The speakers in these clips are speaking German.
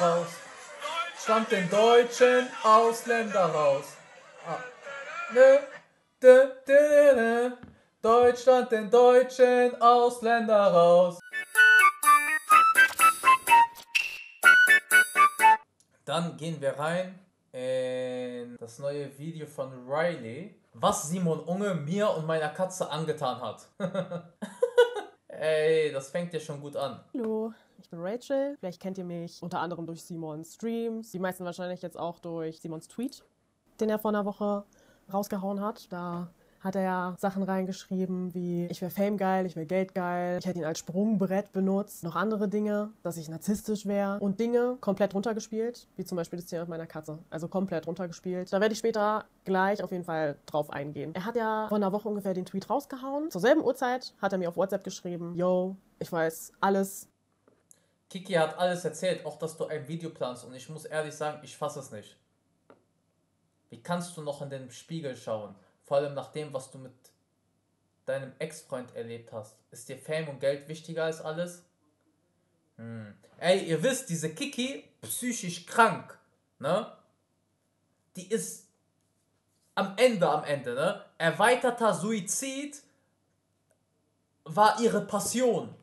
raus. Stand den deutschen Ausländer raus. Ah. De, de, de, de. Deutschland den deutschen Ausländer raus. Dann gehen wir rein in das neue Video von Riley, was Simon Unge mir und meiner Katze angetan hat. Ey, das fängt ja schon gut an. Hallo, ich bin Rachel. Vielleicht kennt ihr mich unter anderem durch Simons Streams. Die meisten wahrscheinlich jetzt auch durch Simons Tweet, den er vor einer Woche rausgehauen hat. Da hat er ja Sachen reingeschrieben wie ich wäre Fame geil, ich wäre Geld geil, ich hätte ihn als Sprungbrett benutzt, noch andere Dinge, dass ich narzisstisch wäre und Dinge komplett runtergespielt, wie zum Beispiel das Thema meiner Katze. Also komplett runtergespielt. Da werde ich später gleich auf jeden Fall drauf eingehen. Er hat ja vor einer Woche ungefähr den Tweet rausgehauen. Zur selben Uhrzeit hat er mir auf WhatsApp geschrieben, yo, ich weiß alles. Kiki hat alles erzählt, auch dass du ein Video planst und ich muss ehrlich sagen, ich fasse es nicht. Wie kannst du noch in den Spiegel schauen? Vor allem nach dem, was du mit deinem Ex-Freund erlebt hast. Ist dir Fame und Geld wichtiger als alles? Hm. Ey, ihr wisst, diese Kiki, psychisch krank, ne? Die ist am Ende, am Ende, ne? Erweiterter Suizid war ihre Passion.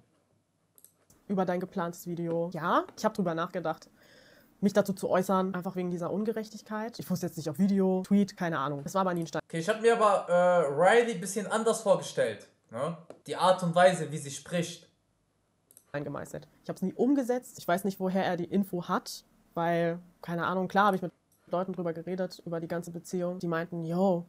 Über dein geplantes Video. Ja, ich habe drüber nachgedacht mich dazu zu äußern, einfach wegen dieser Ungerechtigkeit. Ich wusste jetzt nicht auf Video, Tweet, keine Ahnung. Es war aber nie ein Stand. Okay, ich habe mir aber äh, Riley ein bisschen anders vorgestellt. Ne? Die Art und Weise, wie sie spricht. Eingemeißelt. Ich habe es nie umgesetzt. Ich weiß nicht, woher er die Info hat, weil, keine Ahnung, klar habe ich mit Leuten drüber geredet, über die ganze Beziehung. Die meinten, yo,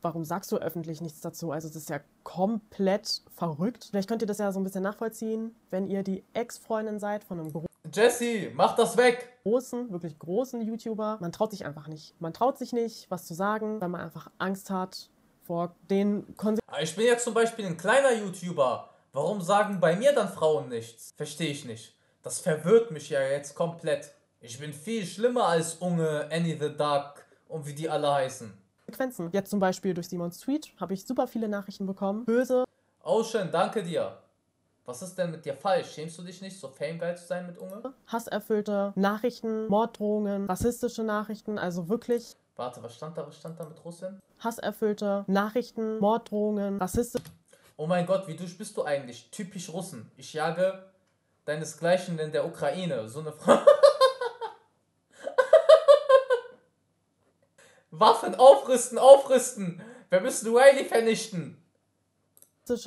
warum sagst du öffentlich nichts dazu? Also das ist ja komplett verrückt. Vielleicht könnt ihr das ja so ein bisschen nachvollziehen, wenn ihr die Ex-Freundin seid von einem Beruf. Jesse, mach das weg! Großen, wirklich großen YouTuber. Man traut sich einfach nicht. Man traut sich nicht, was zu sagen, weil man einfach Angst hat vor den Konsequenzen. Ich bin jetzt zum Beispiel ein kleiner YouTuber. Warum sagen bei mir dann Frauen nichts? Verstehe ich nicht. Das verwirrt mich ja jetzt komplett. Ich bin viel schlimmer als Unge, Annie the Duck und wie die alle heißen. Konsequenzen. Jetzt zum Beispiel durch Simons Tweet habe ich super viele Nachrichten bekommen. Böse. Ocean, danke dir. Was ist denn mit dir falsch? Schämst du dich nicht, so famegeil zu sein mit Unge? Hasserfüllte Nachrichten, Morddrohungen, rassistische Nachrichten, also wirklich. Warte, was stand da? Was stand da mit Russland? Hasserfüllte Nachrichten, Morddrohungen, rassistische. Oh mein Gott, wie dusch bist du eigentlich? Typisch Russen. Ich jage deinesgleichen in der Ukraine. So eine Frau. Waffen aufrüsten, aufrüsten! Wir müssen Riley vernichten!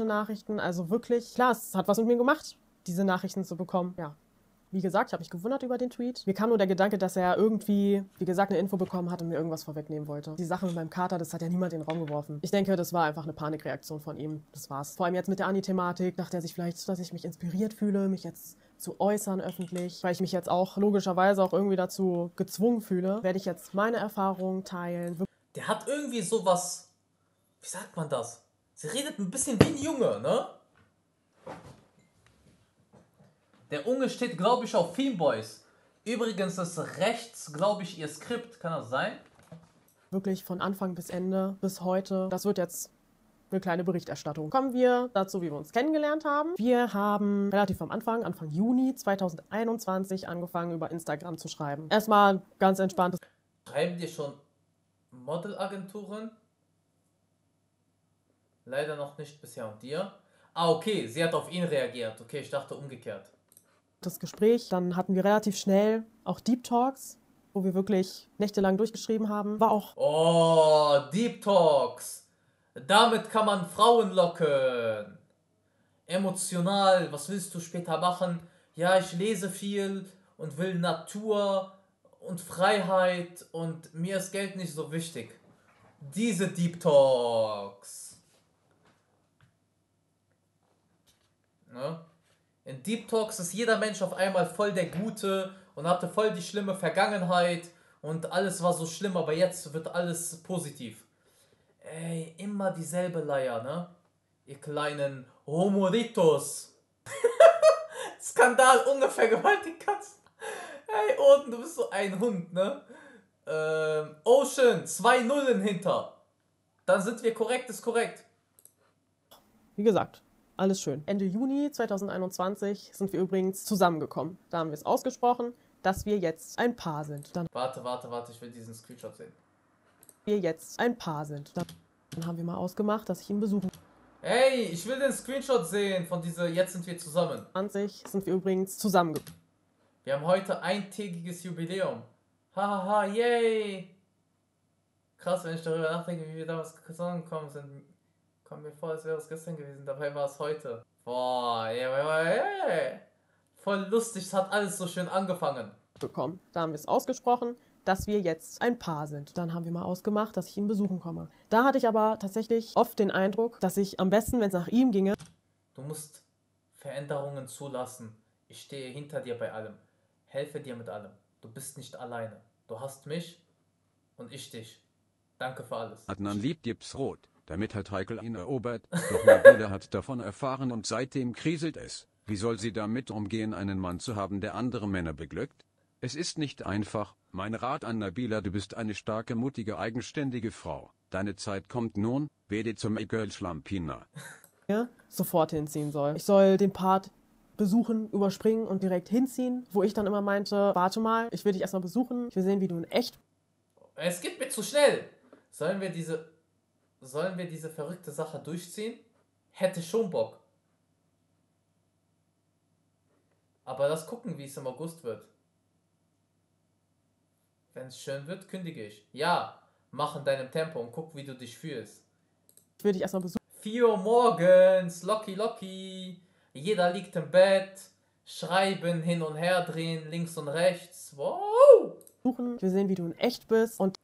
Nachrichten, also wirklich, klar, es hat was mit mir gemacht, diese Nachrichten zu bekommen. Ja, wie gesagt, ich habe mich gewundert über den Tweet. Mir kam nur der Gedanke, dass er irgendwie, wie gesagt, eine Info bekommen hat und mir irgendwas vorwegnehmen wollte. Die Sache mit meinem Kater, das hat ja niemand in den Raum geworfen. Ich denke, das war einfach eine Panikreaktion von ihm. Das war's. Vor allem jetzt mit der Ani-Thematik dachte er sich vielleicht, dass ich mich inspiriert fühle, mich jetzt zu äußern öffentlich, weil ich mich jetzt auch logischerweise auch irgendwie dazu gezwungen fühle, werde ich jetzt meine Erfahrungen teilen. Der hat irgendwie sowas, wie sagt man das? Sie redet ein bisschen wie ein Junge, ne? Der Unge steht, glaube ich, auf Themeboys. Übrigens ist rechts, glaube ich, ihr Skript. Kann das sein? Wirklich von Anfang bis Ende, bis heute. Das wird jetzt eine kleine Berichterstattung. Kommen wir dazu, wie wir uns kennengelernt haben. Wir haben relativ am Anfang, Anfang Juni 2021, angefangen, über Instagram zu schreiben. Erstmal ganz entspannt. Schreiben dir schon Modelagenturen? Leider noch nicht bisher. Und dir? Ah, okay, sie hat auf ihn reagiert. Okay, ich dachte umgekehrt. Das Gespräch, dann hatten wir relativ schnell auch Deep Talks, wo wir wirklich nächtelang durchgeschrieben haben. War auch. Oh, Deep Talks. Damit kann man Frauen locken. Emotional, was willst du später machen? Ja, ich lese viel und will Natur und Freiheit und mir ist Geld nicht so wichtig. Diese Deep Talks. Ne? In Deep Talks ist jeder Mensch auf einmal voll der Gute und hatte voll die schlimme Vergangenheit und alles war so schlimm, aber jetzt wird alles positiv. Ey, immer dieselbe Leier, ne? Ihr kleinen Homoritos. Skandal, ungefähr gewaltig Katzen. Ey, Oden, du bist so ein Hund, ne? Ähm, Ocean, zwei Nullen hinter. Dann sind wir korrekt, ist korrekt. Wie gesagt, Alles schön. Ende Juni 2021 sind wir übrigens zusammengekommen. Da haben wir es ausgesprochen, dass wir jetzt ein Paar sind. Dann Warte, warte, warte, ich will diesen Screenshot sehen. wir jetzt ein Paar sind. Dann haben wir mal ausgemacht, dass ich ihn besuchen. Hey, ich will den Screenshot sehen von dieser Jetzt sind wir zusammen. 20 sind wir übrigens zusammengekommen. Wir haben heute eintägiges Jubiläum. Hahaha, yay! Krass, wenn ich darüber nachdenke, wie wir damals zusammengekommen sind, kommt mir vor, als wäre es gestern gewesen. Dabei war es heute. Boah, yeah, yeah, yeah. Voll lustig, es hat alles so schön angefangen. bekommen. Da haben wir es ausgesprochen, dass wir jetzt ein Paar sind. Dann haben wir mal ausgemacht, dass ich ihn besuchen komme. Da hatte ich aber tatsächlich oft den Eindruck, dass ich am besten, wenn es nach ihm ginge, Du musst Veränderungen zulassen. Ich stehe hinter dir bei allem. Helfe dir mit allem. Du bist nicht alleine. Du hast mich und ich dich. Danke für alles. Adnan liebt Gips Rot, damit hat Heikel ihn erobert, doch Nabila hat davon erfahren und seitdem kriselt es. Wie soll sie damit umgehen, einen Mann zu haben, der andere Männer beglückt? Es ist nicht einfach. Mein Rat an Nabila, du bist eine starke, mutige, eigenständige Frau. Deine Zeit kommt nun, werde zum E-Girl Schlampina. sofort hinziehen soll. Ich soll den Part besuchen, überspringen und direkt hinziehen, wo ich dann immer meinte, warte mal, ich will dich erstmal besuchen, ich will sehen, wie du in echt Es geht mir zu schnell. Sollen wir diese, sollen wir diese verrückte Sache durchziehen? Hätte schon Bock. Aber lass gucken, wie es im August wird. Wenn es schön wird, kündige ich. Ja, mach in deinem Tempo und guck, wie du dich fühlst. ich will dich erstmal besuchen. 4 Uhr morgens, Locky Locky. Jeder liegt im Bett. Schreiben, hin und her drehen, links und rechts. Wow! Ich will sehen, wie du in echt bist und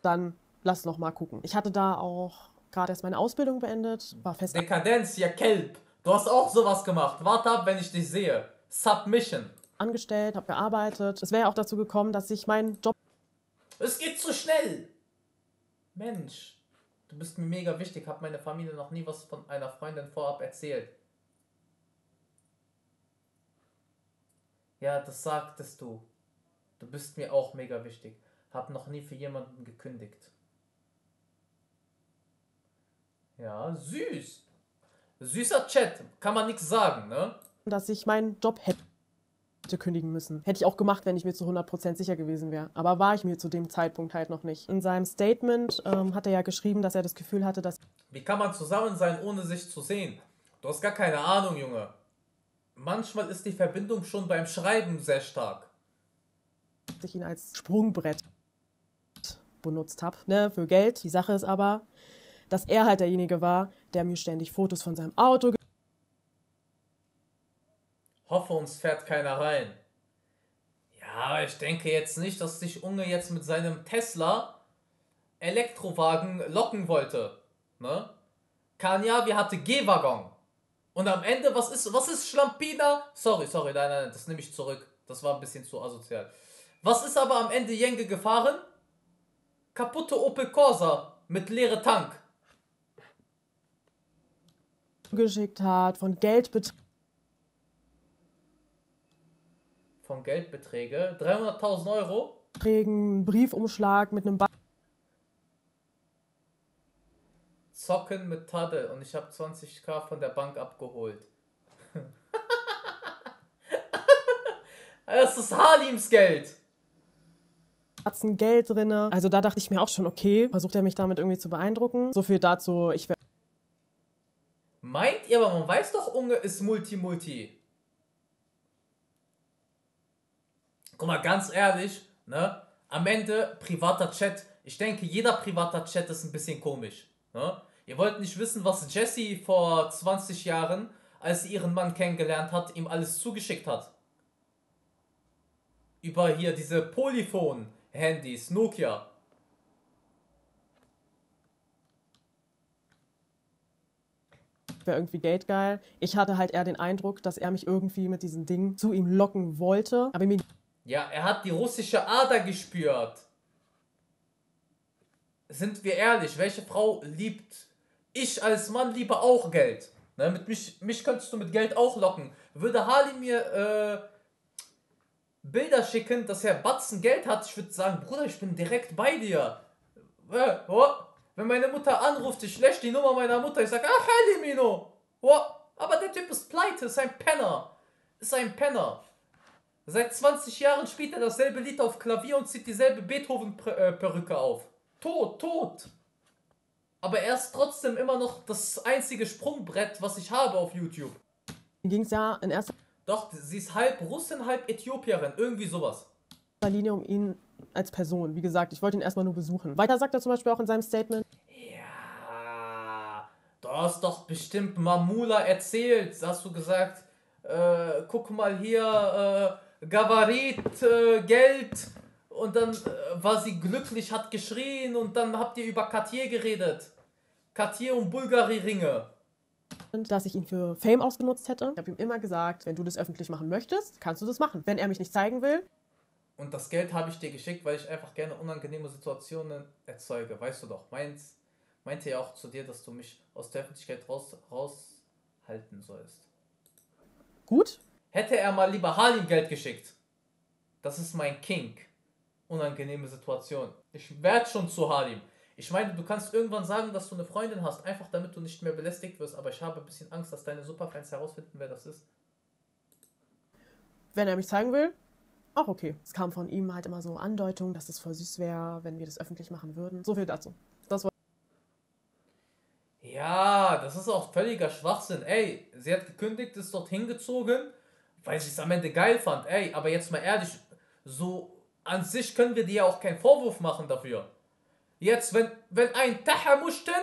dann lass noch mal gucken. Ich hatte da auch gerade erst meine Ausbildung beendet, war fest Dekadenz, ja Kelb. Du hast auch sowas gemacht. Warte ab, wenn ich dich sehe. Submission. angestellt, habe gearbeitet. Es wäre ja auch dazu gekommen, dass ich meinen Job Es geht zu schnell. Mensch, du bist mir mega wichtig. Hab meine Familie noch nie was von einer Freundin vorab erzählt. Ja, das sagtest du. Du bist mir auch mega wichtig. Hab noch nie für jemanden gekündigt. Ja, süß. Süßer Chat. Kann man nichts sagen, ne? dass ich meinen Job hätte kündigen müssen. Hätte ich auch gemacht, wenn ich mir zu 100% sicher gewesen wäre. Aber war ich mir zu dem Zeitpunkt halt noch nicht. In seinem Statement ähm, hat er ja geschrieben, dass er das Gefühl hatte, dass Wie kann man zusammen sein, ohne sich zu sehen? Du hast gar keine Ahnung, Junge. Manchmal ist die Verbindung schon beim Schreiben sehr stark. ich ihn als Sprungbrett benutzt habe, ne, für Geld. Die Sache ist aber, dass er halt derjenige war, der mir ständig Fotos von seinem Auto Hoffe, uns fährt keiner rein. Ja, ich denke jetzt nicht, dass sich Unge jetzt mit seinem Tesla Elektrowagen locken wollte. Ne? Kanyavi hatte G-Waggon. Und am Ende, was ist, was ist Schlampina? Sorry, sorry, nein, nein, das nehme ich zurück. Das war ein bisschen zu asozial. Was ist aber am Ende Jenge gefahren? Kaputte Opel Corsa mit leere Tank. Geschickt hat, von Geldbeträgen Von Geldbeträge. 300.000 Euro. einen Briefumschlag mit einem ba Zocken mit Tadel und ich habe 20k von der Bank abgeholt. das ist Halims Geld. Geld drinne. Also da dachte ich mir auch schon, okay, versucht er mich damit irgendwie zu beeindrucken. So viel dazu, ich werde Ihr, aber man weiß doch, Unge ist Multi-Multi. Guck mal, ganz ehrlich, ne? Am Ende privater Chat. Ich denke, jeder privater Chat ist ein bisschen komisch. Ne? Ihr wollt nicht wissen, was Jessie vor 20 Jahren, als sie ihren Mann kennengelernt hat, ihm alles zugeschickt hat. Über hier diese Polyphon-Handys, Nokia. Wäre irgendwie geldgeil. Ich hatte halt eher den Eindruck, dass er mich irgendwie mit diesen Dingen zu ihm locken wollte. Aber mir Ja, er hat die russische Ader gespürt. Sind wir ehrlich, welche Frau liebt? Ich als Mann liebe auch Geld. Ne, mit mich, mich könntest du mit Geld auch locken. Würde Harley mir äh, Bilder schicken, dass er Batzen Geld hat, ich würde sagen, Bruder, ich bin direkt bei dir. Äh, oh, wenn meine Mutter anruft, ich lösche die Nummer meiner Mutter, ich sage, ah, Halimino. Oh, Aber der Typ ist pleite, ist ein Penner. Ist ein Penner. Seit 20 Jahren spielt er dasselbe Lied auf Klavier und zieht dieselbe Beethoven-Perücke auf. Tot, tot. Aber er ist trotzdem immer noch das einzige Sprungbrett, was ich habe auf YouTube. ging es ja in erster Doch, sie ist halb Russin, halb Äthiopierin. Irgendwie sowas. Linie um ihn als Person. Wie gesagt, ich wollte ihn erstmal nur besuchen. Weiter sagt er zum Beispiel auch in seinem Statement, Ja, du hast doch bestimmt Mamula erzählt. Hast du gesagt, äh, guck mal hier, äh, Gavarit, äh, Geld. Und dann äh, war sie glücklich, hat geschrien und dann habt ihr über Cartier geredet. Cartier und Bulgari-Ringe. dass ich ihn für Fame ausgenutzt hätte. Ich habe ihm immer gesagt, wenn du das öffentlich machen möchtest, kannst du das machen. Wenn er mich nicht zeigen will, Und das Geld habe ich dir geschickt, weil ich einfach gerne unangenehme Situationen erzeuge. Weißt du doch. Meins, meinte ja auch zu dir, dass du mich aus der Öffentlichkeit raus, raushalten sollst. gut. Hätte er mal lieber Halim Geld geschickt. Das ist mein King. Unangenehme Situation. Ich werde schon zu Halim. Ich meine, du kannst irgendwann sagen, dass du eine Freundin hast, einfach damit du nicht mehr belästigt wirst, aber ich habe ein bisschen Angst, dass deine Superfans herausfinden, wer das ist. Wenn er mich zeigen will, auch okay. Es kam von ihm halt immer so Andeutungen, dass es voll süß wäre, wenn wir das öffentlich machen würden. So viel dazu. Das war Ja, das ist auch völliger Schwachsinn. Ey, sie hat gekündigt, ist dort hingezogen, weil sie es am Ende geil fand. Ey, aber jetzt mal ehrlich, so an sich können wir dir ja auch keinen Vorwurf machen dafür. Jetzt, wenn, wenn ein Tahamushten,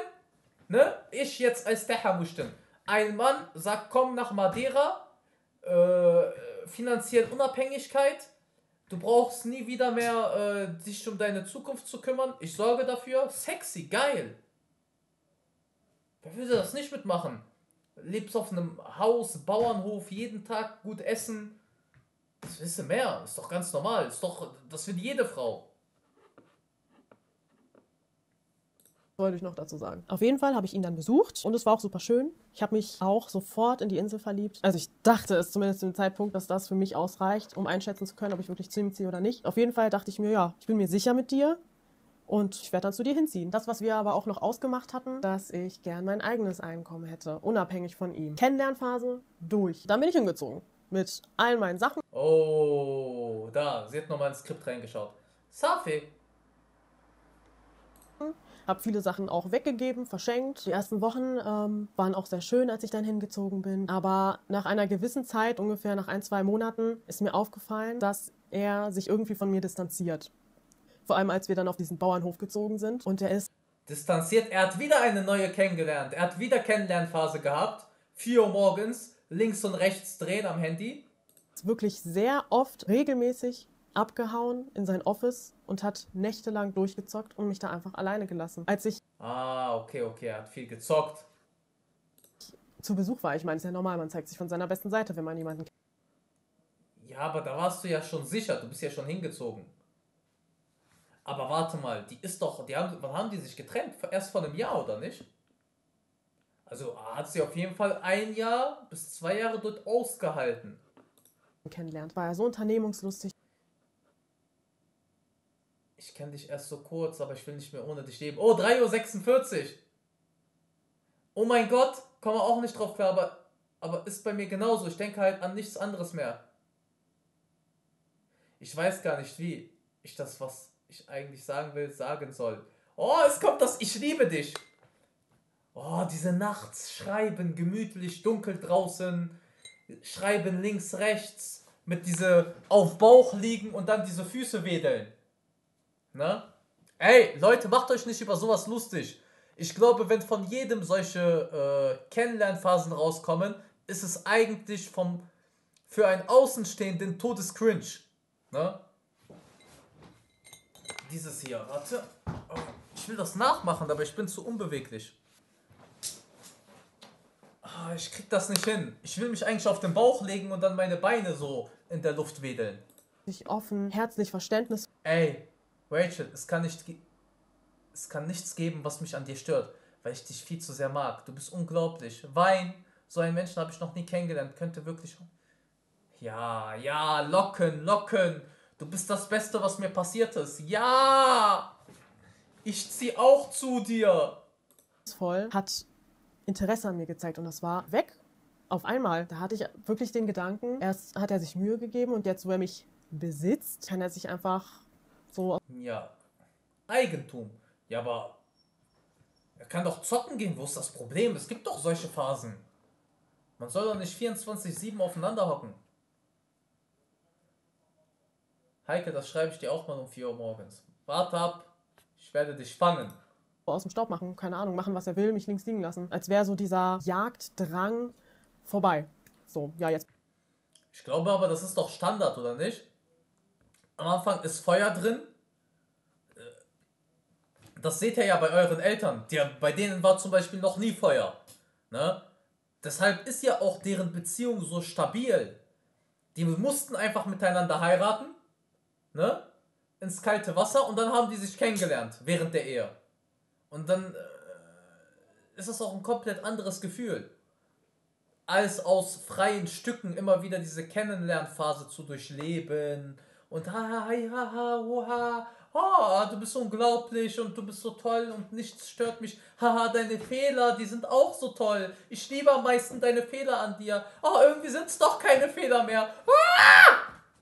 ne, ich jetzt als Tahamushten, ein Mann sagt, komm nach Madeira, äh, finanziell Unabhängigkeit, du brauchst nie wieder mehr äh, dich um deine Zukunft zu kümmern, ich sorge dafür, sexy, geil. Wer würde das nicht mitmachen? Lebst auf einem Haus, Bauernhof, jeden Tag gut essen. Das du mehr. Ist doch ganz normal. Ist doch, das will jede Frau. Wollte ich noch dazu sagen. Auf jeden Fall habe ich ihn dann besucht und es war auch super schön. Ich habe mich auch sofort in die Insel verliebt. Also ich dachte es zumindest zu dem Zeitpunkt, dass das für mich ausreicht, um einschätzen zu können, ob ich wirklich zu ihm ziehe oder nicht. Auf jeden Fall dachte ich mir, ja, ich bin mir sicher mit dir und ich werde dann zu dir hinziehen. Das, was wir aber auch noch ausgemacht hatten, dass ich gern mein eigenes Einkommen hätte, unabhängig von ihm. Kennenlernphase durch. Dann bin ich hingezogen. Mit all meinen Sachen. Oh, da. Sie hat nochmal ins Skript reingeschaut. Safi. Habe viele Sachen auch weggegeben, verschenkt. Die ersten Wochen ähm, waren auch sehr schön, als ich dann hingezogen bin. Aber nach einer gewissen Zeit, ungefähr nach ein, zwei Monaten, ist mir aufgefallen, dass er sich irgendwie von mir distanziert. Vor allem, als wir dann auf diesen Bauernhof gezogen sind. Und er ist Distanziert. Er hat wieder eine neue kennengelernt. Er hat wieder Kennenlernphase gehabt. 4 Uhr morgens. Links und rechts drehen am Handy. wirklich sehr oft regelmäßig abgehauen in sein Office und hat nächtelang durchgezockt und mich da einfach alleine gelassen. Als ich Ah, okay, okay. Er hat viel gezockt. zu Besuch war, ich meine, es ist ja normal, man zeigt sich von seiner besten Seite, wenn man jemanden kennt. Ja, aber da warst du ja schon sicher, du bist ja schon hingezogen. Aber warte mal, die ist doch, die haben, wann haben die sich getrennt? Erst vor einem Jahr, oder nicht? Also hat sie auf jeden Fall ein Jahr bis zwei Jahre dort ausgehalten. kennenlernt. War er so unternehmungslustig. Ich kenne dich erst so kurz, aber ich will nicht mehr ohne dich leben. Oh, 3.46 Uhr. Oh mein Gott, komme auch nicht drauf klar, aber, aber ist bei mir genauso. Ich denke halt an nichts anderes mehr. Ich weiß gar nicht, wie ich das, was ich eigentlich sagen will, sagen soll. Oh, es kommt das Ich liebe dich. Oh, diese Nachts schreiben, gemütlich, dunkel draußen, schreiben links, rechts, mit diese auf Bauch liegen und dann diese Füße wedeln. Ne? Ey, Leute, macht euch nicht über sowas lustig. Ich glaube, wenn von jedem solche äh, Kennenlernphasen rauskommen, ist es eigentlich vom für einen Außenstehenden Todescringe. Ne? Dieses hier, warte. Oh, ich will das nachmachen, aber ich bin zu unbeweglich. Ah, ich krieg das nicht hin. Ich will mich eigentlich auf den Bauch legen und dann meine Beine so in der Luft wedeln. offen, herzlich, verständnisvoll. Ey, Rachel, es kann nicht es kann nichts geben, was mich an dir stört, weil ich dich viel zu sehr mag. Du bist unglaublich. Wein, so einen Menschen habe ich noch nie kennengelernt. Könnte wirklich. Ja, ja, locken, locken. Du bist das Beste, was mir passiert ist. Ja! Ich zieh auch zu dir. hat Interesse an mir gezeigt und das war weg auf einmal, da hatte ich wirklich den Gedanken, erst hat er sich Mühe gegeben und jetzt, wo er mich besitzt, kann er sich einfach so. Ja. Eigentum. Ja, aber er kann doch zocken gehen. Wo ist das Problem? Es gibt doch solche Phasen. Man soll doch nicht 24-7 aufeinander hocken. Heike, das schreibe ich dir auch mal um 4 Uhr morgens. Warte ab, ich werde dich fangen. aus dem Staub machen, keine Ahnung, machen, was er will, mich links liegen lassen. Als wäre so dieser Jagddrang vorbei. So, ja, jetzt. Ich glaube aber, das ist doch Standard, oder nicht? Am Anfang ist Feuer drin. Äh, Das seht ihr ja bei euren Eltern. Die, bei denen war zum Beispiel noch nie Feuer. Ne? Deshalb ist ja auch deren Beziehung so stabil. Die mussten einfach miteinander heiraten. Ne? Ins kalte Wasser und dann haben die sich kennengelernt während der Ehe. Und dann äh, ist das auch ein komplett anderes Gefühl. Als aus freien Stücken immer wieder diese Kennenlernphase zu durchleben. Und ha ha ha ha huha. Oh, du bist unglaublich und du bist so toll und nichts stört mich. Haha, deine Fehler, die sind auch so toll. Ich liebe am meisten deine Fehler an dir. Oh, irgendwie sind es doch keine Fehler mehr.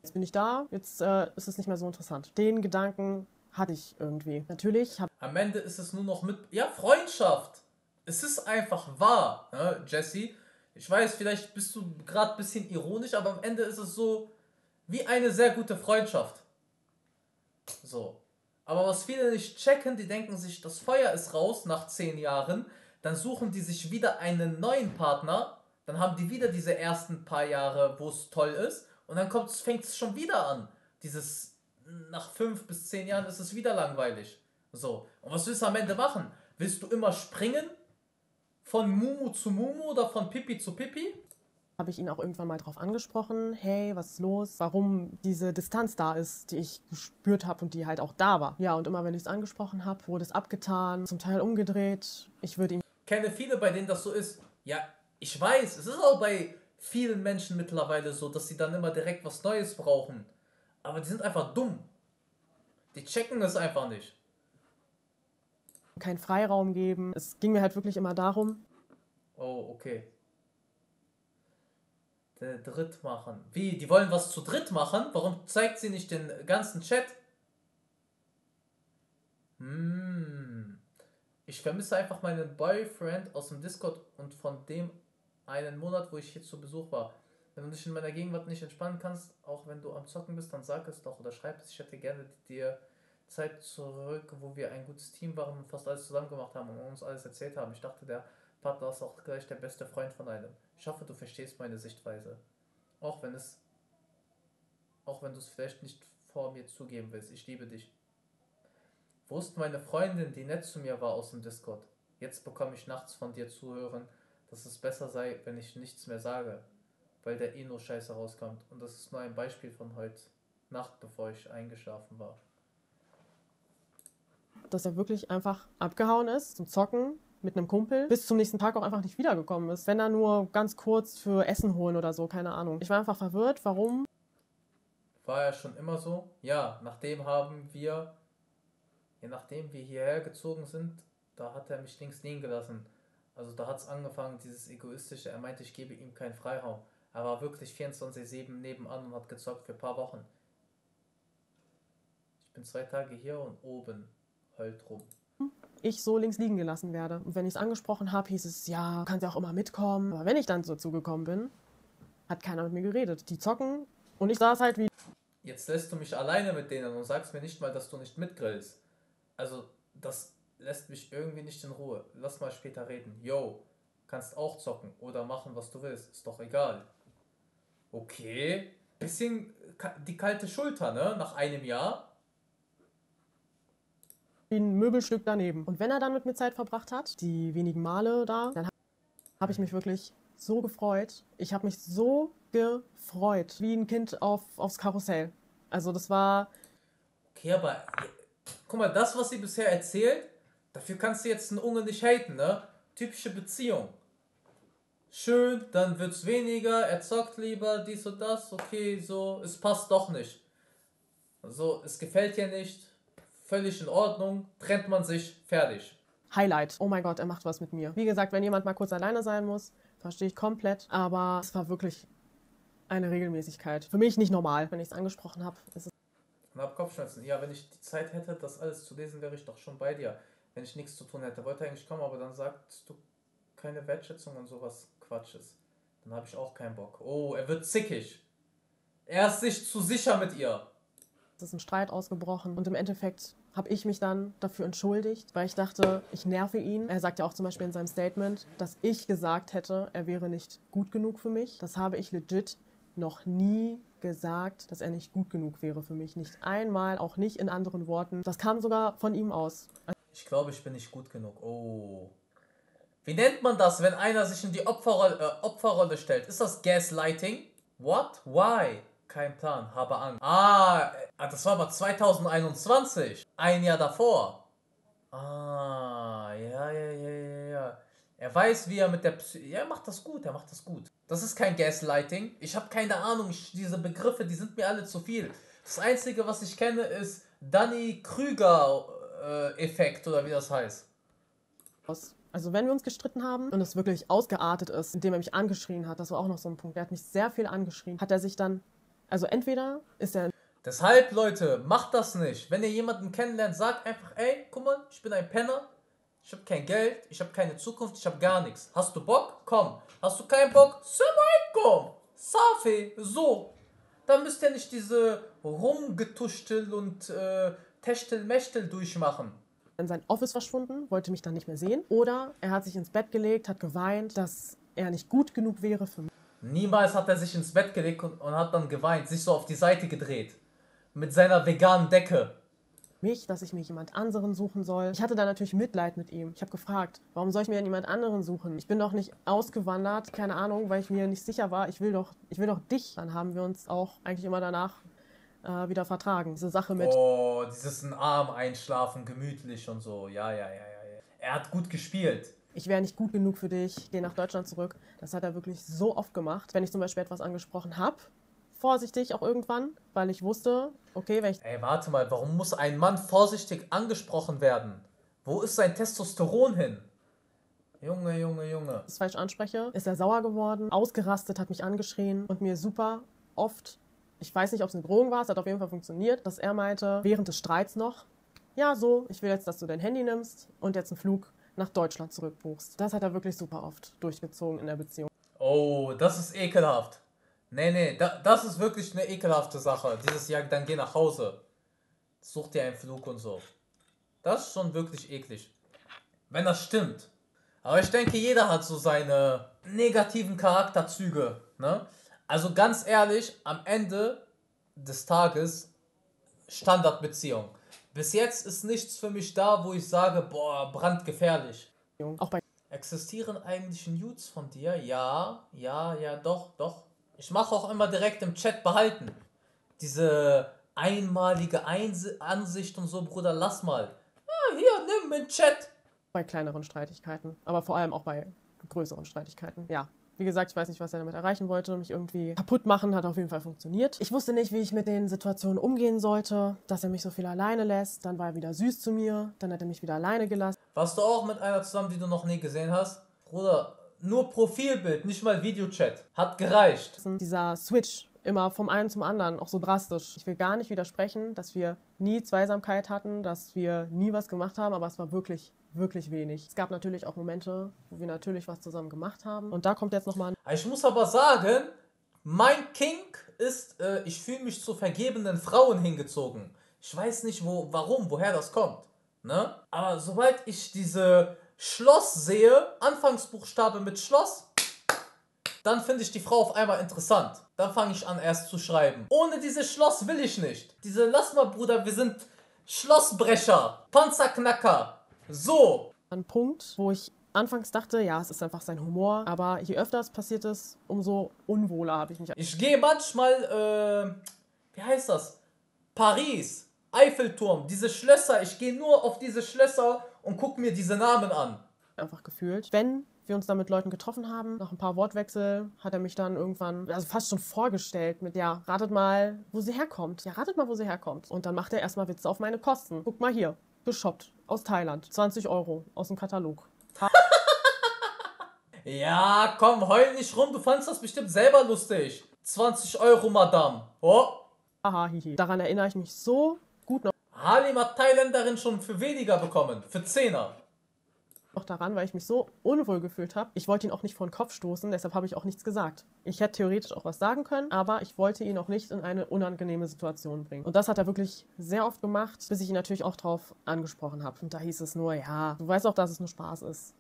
Jetzt bin ich da, jetzt äh, ist es nicht mehr so interessant. Den Gedanken hatte ich irgendwie. Natürlich habe Am Ende ist es nur noch mit. Ja, Freundschaft. Es ist einfach wahr, ne, Jesse. Ich weiß, vielleicht bist du gerade ein bisschen ironisch, aber am Ende ist es so wie eine sehr gute Freundschaft. So. Aber was viele nicht checken, die denken sich, das Feuer ist raus nach zehn Jahren. Dann suchen die sich wieder einen neuen Partner. Dann haben die wieder diese ersten paar Jahre, wo es toll ist. Und dann fängt es schon wieder an. Dieses, nach fünf bis zehn Jahren ist es wieder langweilig. So. Und was willst du am Ende machen? Willst du immer springen? Von Mumu zu Mumu oder von Pipi zu Pipi? Habe ich ihn auch irgendwann mal drauf angesprochen. Hey, was ist los? Warum diese Distanz da ist, die ich gespürt habe und die halt auch da war. Ja, und immer wenn ich es angesprochen habe, wurde es abgetan, zum Teil umgedreht. Ich würde ihm Kenne viele, bei denen das so ist. Ja, ich weiß, es ist auch bei vielen Menschen mittlerweile so, dass sie dann immer direkt was Neues brauchen. Aber die sind einfach dumm. Die checken es einfach nicht. keinen Freiraum geben. Es ging mir halt wirklich immer darum, Oh, okay. Der Dritt machen. Wie? Die wollen was zu dritt machen? Warum zeigt sie nicht den ganzen Chat? Hm. Ich vermisse einfach meinen Boyfriend aus dem Discord und von dem einen Monat, wo ich hier zu Besuch war. Wenn du dich in meiner Gegenwart nicht entspannen kannst, auch wenn du am Zocken bist, dann sag es doch oder schreib es. Ich hätte gerne dir Zeit zurück, wo wir ein gutes Team waren und fast alles zusammen gemacht haben und uns alles erzählt haben. Ich dachte, der Partner ist auch gleich der beste Freund von einem. Ich hoffe, du verstehst meine Sichtweise. Auch wenn es. Auch wenn du es vielleicht nicht vor mir zugeben willst. Ich liebe dich. Wo ist meine Freundin, die nett zu mir war aus dem Discord? Jetzt bekomme ich nachts von dir zu hören, dass es besser sei, wenn ich nichts mehr sage. Weil der eh nur Scheiße rauskommt. Und das ist nur ein Beispiel von heute Nacht, bevor ich eingeschlafen war. dass er wirklich einfach abgehauen ist zum Zocken mit einem Kumpel, bis zum nächsten Tag auch einfach nicht wiedergekommen ist. Wenn er nur ganz kurz für Essen holen oder so, keine Ahnung. Ich war einfach verwirrt, warum War ja schon immer so? Ja, nachdem haben wir, je nachdem wir hierher gezogen sind, da hat er mich links liegen gelassen. Also da hat es angefangen, dieses egoistische, er meinte, ich gebe ihm keinen Freiraum. Er war wirklich 24-7 nebenan und hat gezockt für ein paar Wochen. Ich bin zwei Tage hier und oben heult rum. Ich so links liegen gelassen werde. Und wenn ich es angesprochen habe, hieß es, ja, kannst ja auch immer mitkommen. Aber wenn ich dann so zugekommen bin, hat keiner mit mir geredet. Die zocken und ich saß halt wie Jetzt lässt du mich alleine mit denen und sagst mir nicht mal, dass du nicht mitgrillst. Also, das lässt mich irgendwie nicht in Ruhe. Lass mal später reden. Yo, kannst auch zocken oder machen, was du willst. Ist doch egal. Okay. Bisschen die kalte Schulter, ne? Nach einem Jahr. Wie ein Möbelstück daneben. Und wenn er dann mit mir Zeit verbracht hat, die wenigen Male da, dann habe ich mich wirklich so gefreut. Ich habe mich so gefreut, wie ein Kind auf, aufs Karussell. Also das war Okay, aber guck mal, das, was sie bisher erzählt, dafür kannst du jetzt einen Unge nicht haten, ne? Typische Beziehung. Schön, dann wird's weniger, er zockt lieber, dies und das, okay, so, es passt doch nicht. So, es gefällt dir nicht, völlig in Ordnung, trennt man sich, fertig. Highlight. Oh mein Gott, er macht was mit mir. Wie gesagt, wenn jemand mal kurz alleine sein muss, Verstehe ich komplett. Aber es war wirklich eine Regelmäßigkeit. Für mich nicht normal. Wenn ich es angesprochen habe, ist es. Und hab Kopfschmerzen. Ja, wenn ich die Zeit hätte, das alles zu lesen, wäre ich doch schon bei dir. Wenn ich nichts zu tun hätte. Wollte eigentlich kommen, aber dann sagst du keine Wertschätzung und sowas Quatsches. Dann habe ich auch keinen Bock. Oh, er wird zickig. Er ist sich zu sicher mit ihr. Es ist ein Streit ausgebrochen und im Endeffekt habe ich mich dann dafür entschuldigt, weil ich dachte, ich nerve ihn. Er sagt ja auch zum Beispiel in seinem Statement, dass ich gesagt hätte, er wäre nicht gut genug für mich. Das habe ich legit noch nie gesagt, dass er nicht gut genug wäre für mich. Nicht einmal, auch nicht in anderen Worten. Das kam sogar von ihm aus. Ich glaube, ich bin nicht gut genug. Oh. Wie nennt man das, wenn einer sich in die Opferrolle, äh, Opferrolle stellt? Ist das Gaslighting? What? Why? Kein Plan, habe Angst. Ah, äh, das war aber 2021. Ein Jahr davor. Ah, ja, ja, ja, ja, ja. Er weiß, wie er mit der Psy Ja, er macht das gut, er macht das gut. Das ist kein Gaslighting. Ich habe keine Ahnung, ich, diese Begriffe, die sind mir alle zu viel. Das Einzige, was ich kenne, ist Danny Krüger-Effekt äh, oder wie das heißt. Also wenn wir uns gestritten haben und es wirklich ausgeartet ist, indem er mich angeschrien hat, das war auch noch so ein Punkt, er hat mich sehr viel angeschrien, hat er sich dann, also entweder ist er... Deshalb, Leute, macht das nicht. Wenn ihr jemanden kennenlernt, sagt einfach, ey, guck mal, ich bin ein Penner, ich habe kein Geld, ich habe keine Zukunft, ich habe gar nichts. Hast du Bock? Komm. Hast du keinen Bock? Salam Safi. So. Dann müsst ihr nicht diese Rumgetuschtel und äh, Techtel-Mechtel durchmachen in sein Office verschwunden, wollte mich dann nicht mehr sehen. Oder er hat sich ins Bett gelegt, hat geweint, dass er nicht gut genug wäre für mich. Niemals hat er sich ins Bett gelegt und, und hat dann geweint, sich so auf die Seite gedreht. Mit seiner veganen Decke mich, dass ich mir jemand anderen suchen soll. Ich hatte da natürlich Mitleid mit ihm. Ich habe gefragt, warum soll ich mir denn jemand anderen suchen? Ich bin doch nicht ausgewandert, keine Ahnung, weil ich mir nicht sicher war, ich will doch, ich will doch dich. Dann haben wir uns auch eigentlich immer danach äh, wieder vertragen. Diese Sache mit. Oh, dieses ein Arm einschlafen, gemütlich und so. Ja, ja, ja, ja. ja. Er hat gut gespielt. Ich wäre nicht gut genug für dich, geh nach Deutschland zurück. Das hat er wirklich so oft gemacht. Wenn ich zum Beispiel etwas angesprochen habe, vorsichtig auch irgendwann, weil ich wusste, okay, wenn ich. Ey, warte mal, warum muss ein Mann vorsichtig angesprochen werden? Wo ist sein Testosteron hin? Junge, Junge, Junge. Das falsch anspreche, ist er sauer geworden, ausgerastet, hat mich angeschrien und mir super oft, ich weiß nicht, ob es eine Drohung war, es hat auf jeden Fall funktioniert, dass er meinte, während des Streits noch, ja, so, ich will jetzt, dass du dein Handy nimmst und jetzt einen Flug nach Deutschland zurückbuchst. Das hat er wirklich super oft durchgezogen in der Beziehung. Oh, das ist ekelhaft. Nee, nee, da, das ist wirklich eine ekelhafte Sache. Dieses Jahr, dann geh nach Hause. Such dir einen Flug und so. Das ist schon wirklich eklig. Wenn das stimmt. Aber ich denke, jeder hat so seine negativen Charakterzüge. Ne? Also ganz ehrlich, am Ende des Tages Standardbeziehung. Bis jetzt ist nichts für mich da, wo ich sage, boah, brandgefährlich. Auch bei Existieren eigentlich Nudes von dir? Ja, ja, ja, doch, doch. Ich mache auch immer direkt im Chat behalten. Diese einmalige Einsi Ansicht und so, Bruder, lass mal. Ah, hier, nimm den Chat. Bei kleineren Streitigkeiten, aber vor allem auch bei größeren Streitigkeiten. Ja, wie gesagt, ich weiß nicht, was er damit erreichen wollte. Mich irgendwie kaputt machen hat auf jeden Fall funktioniert. Ich wusste nicht, wie ich mit den Situationen umgehen sollte, dass er mich so viel alleine lässt. Dann war er wieder süß zu mir. Dann hat er mich wieder alleine gelassen. Warst du auch mit einer zusammen, die du noch nie gesehen hast? Bruder, nur Profilbild, nicht mal Videochat. Hat gereicht. Dieser Switch immer vom einen zum anderen, auch so drastisch. Ich will gar nicht widersprechen, dass wir nie Zweisamkeit hatten, dass wir nie was gemacht haben, aber es war wirklich, wirklich wenig. Es gab natürlich auch Momente, wo wir natürlich was zusammen gemacht haben. Und da kommt jetzt nochmal. Ich muss aber sagen, mein Kink ist, äh, ich fühle mich zu vergebenen Frauen hingezogen. Ich weiß nicht, wo, warum, woher das kommt. Ne? Aber sobald ich diese Schloss sehe, Anfangsbuchstabe mit Schloss, dann finde ich die Frau auf einmal interessant. Dann fange ich an erst zu schreiben. Ohne dieses Schloss will ich nicht. Diese, lass mal Bruder, wir sind Schlossbrecher, Panzerknacker. So. Ein Punkt, wo ich anfangs dachte, ja, es ist einfach sein Humor, aber je öfter es passiert ist, umso unwohler habe ich mich. Ich gehe manchmal, äh, wie heißt das? Paris, Eiffelturm, diese Schlösser. Ich gehe nur auf diese Schlösser und guck mir diese Namen an. Einfach gefühlt. Wenn wir uns dann mit Leuten getroffen haben, nach ein paar Wortwechsel, hat er mich dann irgendwann, also fast schon vorgestellt mit, ja, ratet mal, wo sie herkommt. Ja, ratet mal, wo sie herkommt. Und dann macht er erstmal Witze auf meine Kosten. Guck mal hier, geshoppt, aus Thailand, 20 Euro, aus dem Katalog. Ja, komm, heul nicht rum, du fandst das bestimmt selber lustig. 20 Euro, Madame. Oh. Haha, hihi. Daran erinnere ich mich so Halim hat Thailänderin schon für weniger bekommen. Für 10er. daran, weil ich mich so unwohl gefühlt habe. Ich wollte ihn auch nicht vor den Kopf stoßen, deshalb habe ich auch nichts gesagt. Ich hätte theoretisch auch was sagen können, aber ich wollte ihn auch nicht in eine unangenehme Situation bringen. Und das hat er wirklich sehr oft gemacht, bis ich ihn natürlich auch drauf angesprochen habe. Und da hieß es nur, ja, du weißt auch, dass es nur Spaß ist.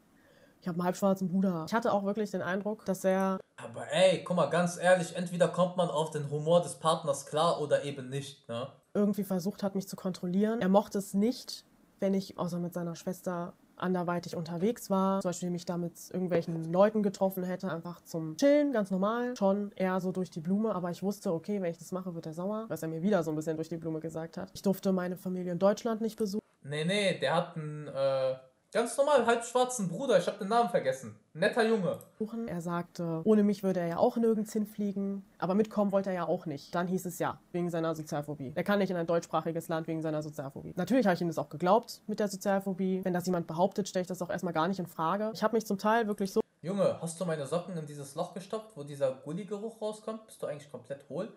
Ich habe einen halbschwarzen Bruder. Ich hatte auch wirklich den Eindruck, dass er Aber ey, guck mal, ganz ehrlich, entweder kommt man auf den Humor des Partners klar oder eben nicht, ne? Irgendwie versucht hat, mich zu kontrollieren. Er mochte es nicht, wenn ich außer mit seiner Schwester anderweitig unterwegs war. Zum Beispiel mich da mit irgendwelchen Leuten getroffen hätte, einfach zum Chillen, ganz normal. Schon eher so durch die Blume, aber ich wusste, okay, wenn ich das mache, wird er sauer. Was er mir wieder so ein bisschen durch die Blume gesagt hat. Ich durfte meine Familie in Deutschland nicht besuchen. Nee, nee, der hat einen, äh, ganz normal halb schwarzen Bruder, ich hab den Namen vergessen. Netter Junge. Er sagte, ohne mich würde er ja auch nirgends hinfliegen, aber mitkommen wollte er ja auch nicht. Dann hieß es ja, wegen seiner Sozialphobie. Er kann nicht in ein deutschsprachiges Land wegen seiner Sozialphobie. Natürlich habe ich ihm das auch geglaubt mit der Sozialphobie. Wenn das jemand behauptet, stelle ich das auch erstmal gar nicht in Frage. Ich habe mich zum Teil wirklich so Junge, hast du meine Socken in dieses Loch gestopft, wo dieser Gulli-Geruch rauskommt? Bist du eigentlich komplett hohl?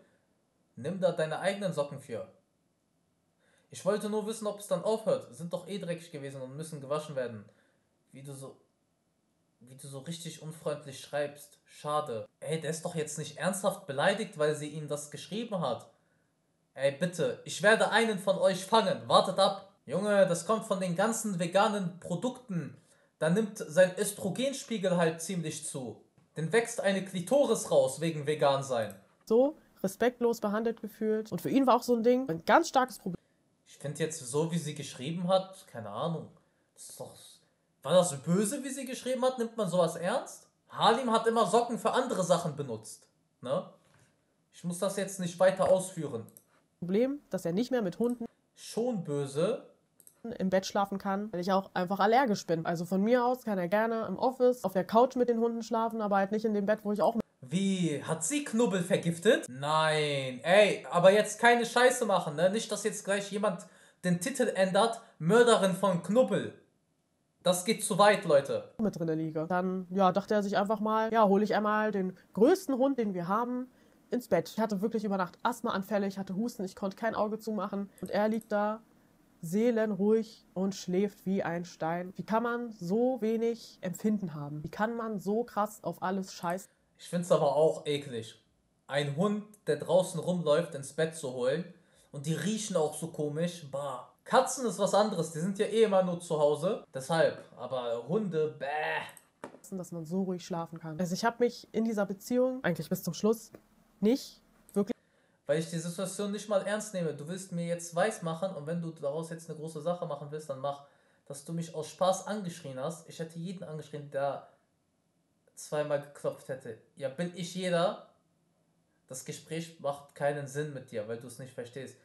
Nimm da deine eigenen Socken für. Ich wollte nur wissen, ob es dann aufhört. Sind doch eh dreckig gewesen und müssen gewaschen werden. Wie du so. Wie du so richtig unfreundlich schreibst. Schade. Ey, der ist doch jetzt nicht ernsthaft beleidigt, weil sie ihm das geschrieben hat. Ey, bitte, ich werde einen von euch fangen. Wartet ab. Junge, das kommt von den ganzen veganen Produkten. Da nimmt sein Östrogenspiegel halt ziemlich zu. Denn wächst eine Klitoris raus wegen vegan sein. so respektlos behandelt gefühlt. Und für ihn war auch so ein Ding ein ganz starkes Problem. Ich finde jetzt so, wie sie geschrieben hat, keine Ahnung. Das doch, war das böse, wie sie geschrieben hat? Nimmt man sowas ernst? Halim hat immer Socken für andere Sachen benutzt. Ne? Ich muss das jetzt nicht weiter ausführen. Problem, dass er nicht mehr mit Hunden Schon böse. im Bett schlafen kann, weil ich auch einfach allergisch bin. Also von mir aus kann er gerne im Office auf der Couch mit den Hunden schlafen, aber halt nicht in dem Bett, wo ich auch Wie? Hat sie Knubbel vergiftet? Nein. Ey, aber jetzt keine Scheiße machen, ne? Nicht, dass jetzt gleich jemand den Titel ändert. Mörderin von Knubbel. Das geht zu weit, Leute. mit drinne liege. Dann ja, dachte er sich einfach mal, ja, hole ich einmal den größten Hund, den wir haben, ins Bett. Ich hatte wirklich über Nacht Asthmaanfälle, ich hatte Husten, ich konnte kein Auge zumachen und er liegt da seelenruhig und schläft wie ein Stein. Wie kann man so wenig Empfinden haben? Wie kann man so krass auf alles scheißen? Ich find's aber auch eklig. Ein Hund, der draußen rumläuft, ins Bett zu holen. Und die riechen auch so komisch. Bah. Katzen ist was anderes, die sind ja eh immer nur zu Hause. Deshalb. Aber Hunde, bäh. dass man so ruhig schlafen kann. Also ich habe mich in dieser Beziehung eigentlich bis zum Schluss nicht wirklich Weil ich die Situation nicht mal ernst nehme. Du willst mir jetzt weiß machen und wenn du daraus jetzt eine große Sache machen willst, dann mach, dass du mich aus Spaß angeschrien hast. Ich hätte jeden angeschrien, der zweimal geklopft hätte. Ja, bin ich jeder? Das Gespräch macht keinen Sinn mit dir, weil du es nicht verstehst.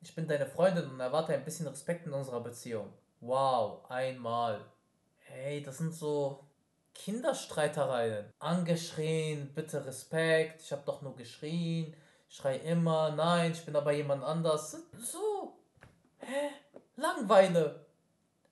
Ich bin deine Freundin und erwarte ein bisschen Respekt in unserer Beziehung. Wow, einmal. Hey, das sind so Kinderstreitereien. Angeschrien, bitte Respekt, ich habe doch nur geschrien. Schrei immer, nein, ich bin aber jemand anders. So. Hä? Langweile.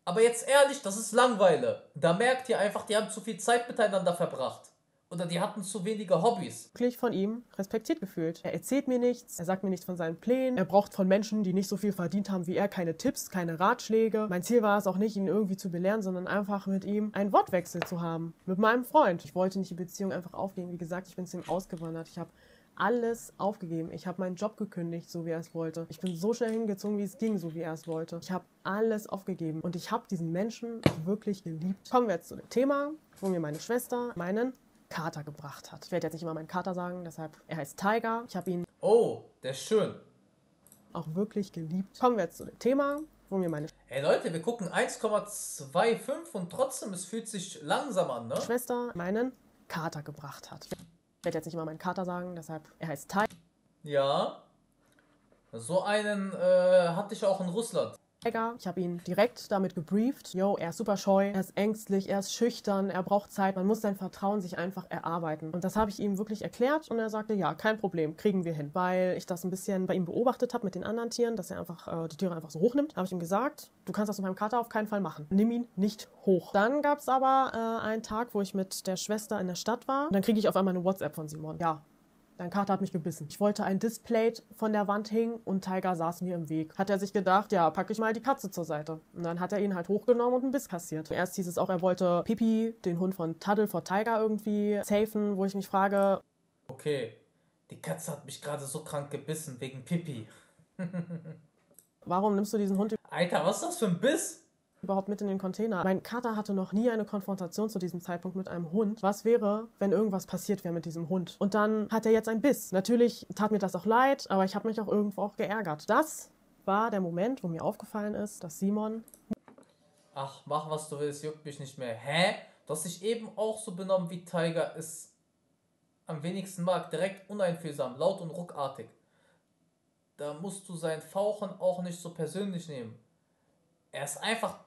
Aber jetzt ehrlich, das ist Langweile. Da merkt ihr einfach, die haben zu viel Zeit miteinander verbracht. Oder die hatten zu wenige Hobbys. wirklich von ihm respektiert gefühlt. Er erzählt mir nichts, er sagt mir nichts von seinen Plänen. Er braucht von Menschen, die nicht so viel verdient haben wie er, keine Tipps, keine Ratschläge. Mein Ziel war es auch nicht, ihn irgendwie zu belehren, sondern einfach mit ihm einen Wortwechsel zu haben. Mit meinem Freund. Ich wollte nicht die Beziehung einfach aufgeben. Wie gesagt, ich bin zu ihm ausgewandert. Ich habe alles aufgegeben. Ich habe meinen Job gekündigt, so wie er es wollte. Ich bin so schnell hingezogen, wie es ging, so wie er es wollte. Ich habe alles aufgegeben und ich habe diesen Menschen wirklich geliebt. Kommen wir jetzt zu dem Thema, wo mir meine Schwester meinen Kater gebracht hat. Ich werde jetzt nicht immer meinen Kater sagen, deshalb, er heißt Tiger. Ich habe ihn Oh, der ist schön. auch wirklich geliebt. Kommen wir jetzt zu dem Thema, wo mir meine Ey Leute, wir gucken 1,25 und trotzdem, es fühlt sich langsam an, ne? Schwester meinen Kater gebracht hat. Ich werde jetzt nicht immer meinen Kater sagen, deshalb, er heißt Tiger. Ja. So einen äh, hatte ich auch in Russland. Ich habe ihn direkt damit gebrieft. Yo, er ist super scheu, er ist ängstlich, er ist schüchtern, er braucht Zeit. Man muss sein Vertrauen sich einfach erarbeiten. Und das habe ich ihm wirklich erklärt und er sagte, ja, kein Problem, kriegen wir hin. Weil ich das ein bisschen bei ihm beobachtet habe mit den anderen Tieren, dass er einfach äh, die Tiere einfach so hochnimmt, habe ich ihm gesagt, du kannst das mit meinem Kater auf keinen Fall machen. Nimm ihn nicht hoch. Dann gab es aber äh, einen Tag, wo ich mit der Schwester in der Stadt war. Und dann kriege ich auf einmal eine WhatsApp von Simon. Ja, Dein Kater hat mich gebissen. Ich wollte ein Display von der Wand hängen und Tiger saß mir im Weg. Hat er sich gedacht, ja, packe ich mal die Katze zur Seite. Und dann hat er ihn halt hochgenommen und einen Biss kassiert. Erst hieß es auch, er wollte Pipi, den Hund von Tuddle vor Tiger irgendwie safen, wo ich mich frage. Okay, die Katze hat mich gerade so krank gebissen wegen Pipi. warum nimmst du diesen Hund? Alter, was ist das für ein Biss? Überhaupt mit in den Container. Mein Kater hatte noch nie eine Konfrontation zu diesem Zeitpunkt mit einem Hund. Was wäre, wenn irgendwas passiert wäre mit diesem Hund? Und dann hat er jetzt einen Biss. Natürlich tat mir das auch leid, aber ich habe mich auch irgendwo auch geärgert. Das war der Moment, wo mir aufgefallen ist, dass Simon. Ach, mach was du willst, juckt mich nicht mehr. Hä? Du hast dich eben auch so benommen, wie Tiger es am wenigsten mag. Direkt uneinfühlsam, laut und ruckartig. Da musst du sein Fauchen auch nicht so persönlich nehmen. Er ist einfach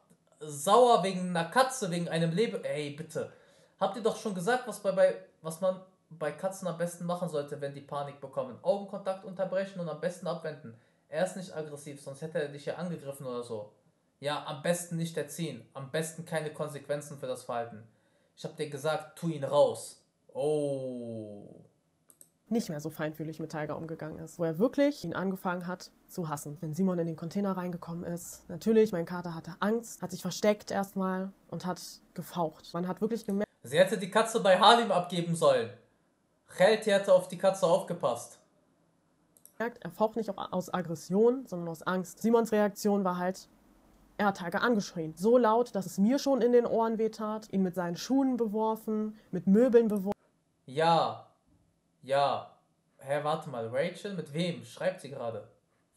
sauer wegen einer Katze, wegen einem Leben. Ey, bitte. Habt ihr doch schon gesagt, was, bei, bei, was man bei Katzen am besten machen sollte, wenn die Panik bekommen? Augenkontakt unterbrechen und am besten abwenden. Er ist nicht aggressiv, sonst hätte er dich ja angegriffen oder so. Ja, am besten nicht erziehen. Am besten keine Konsequenzen für das Verhalten. Ich hab dir gesagt, tu ihn raus. Oh nicht mehr so feinfühlig mit Tiger umgegangen ist, wo er wirklich ihn angefangen hat zu hassen. Wenn Simon in den Container reingekommen ist, natürlich, mein Kater hatte Angst, hat sich versteckt erstmal und hat gefaucht. Man hat wirklich gemerkt. Sie hätte die Katze bei Halim abgeben sollen. Chelti hätte auf die Katze aufgepasst. Er faucht nicht aus Aggression, sondern aus Angst. Simons Reaktion war halt, er hat Tiger angeschrien. So laut, dass es mir schon in den Ohren wehtat, ihn mit seinen Schuhen beworfen, mit Möbeln beworfen. Ja, ja. Hä, warte mal. Rachel, mit wem? Schreibt sie gerade.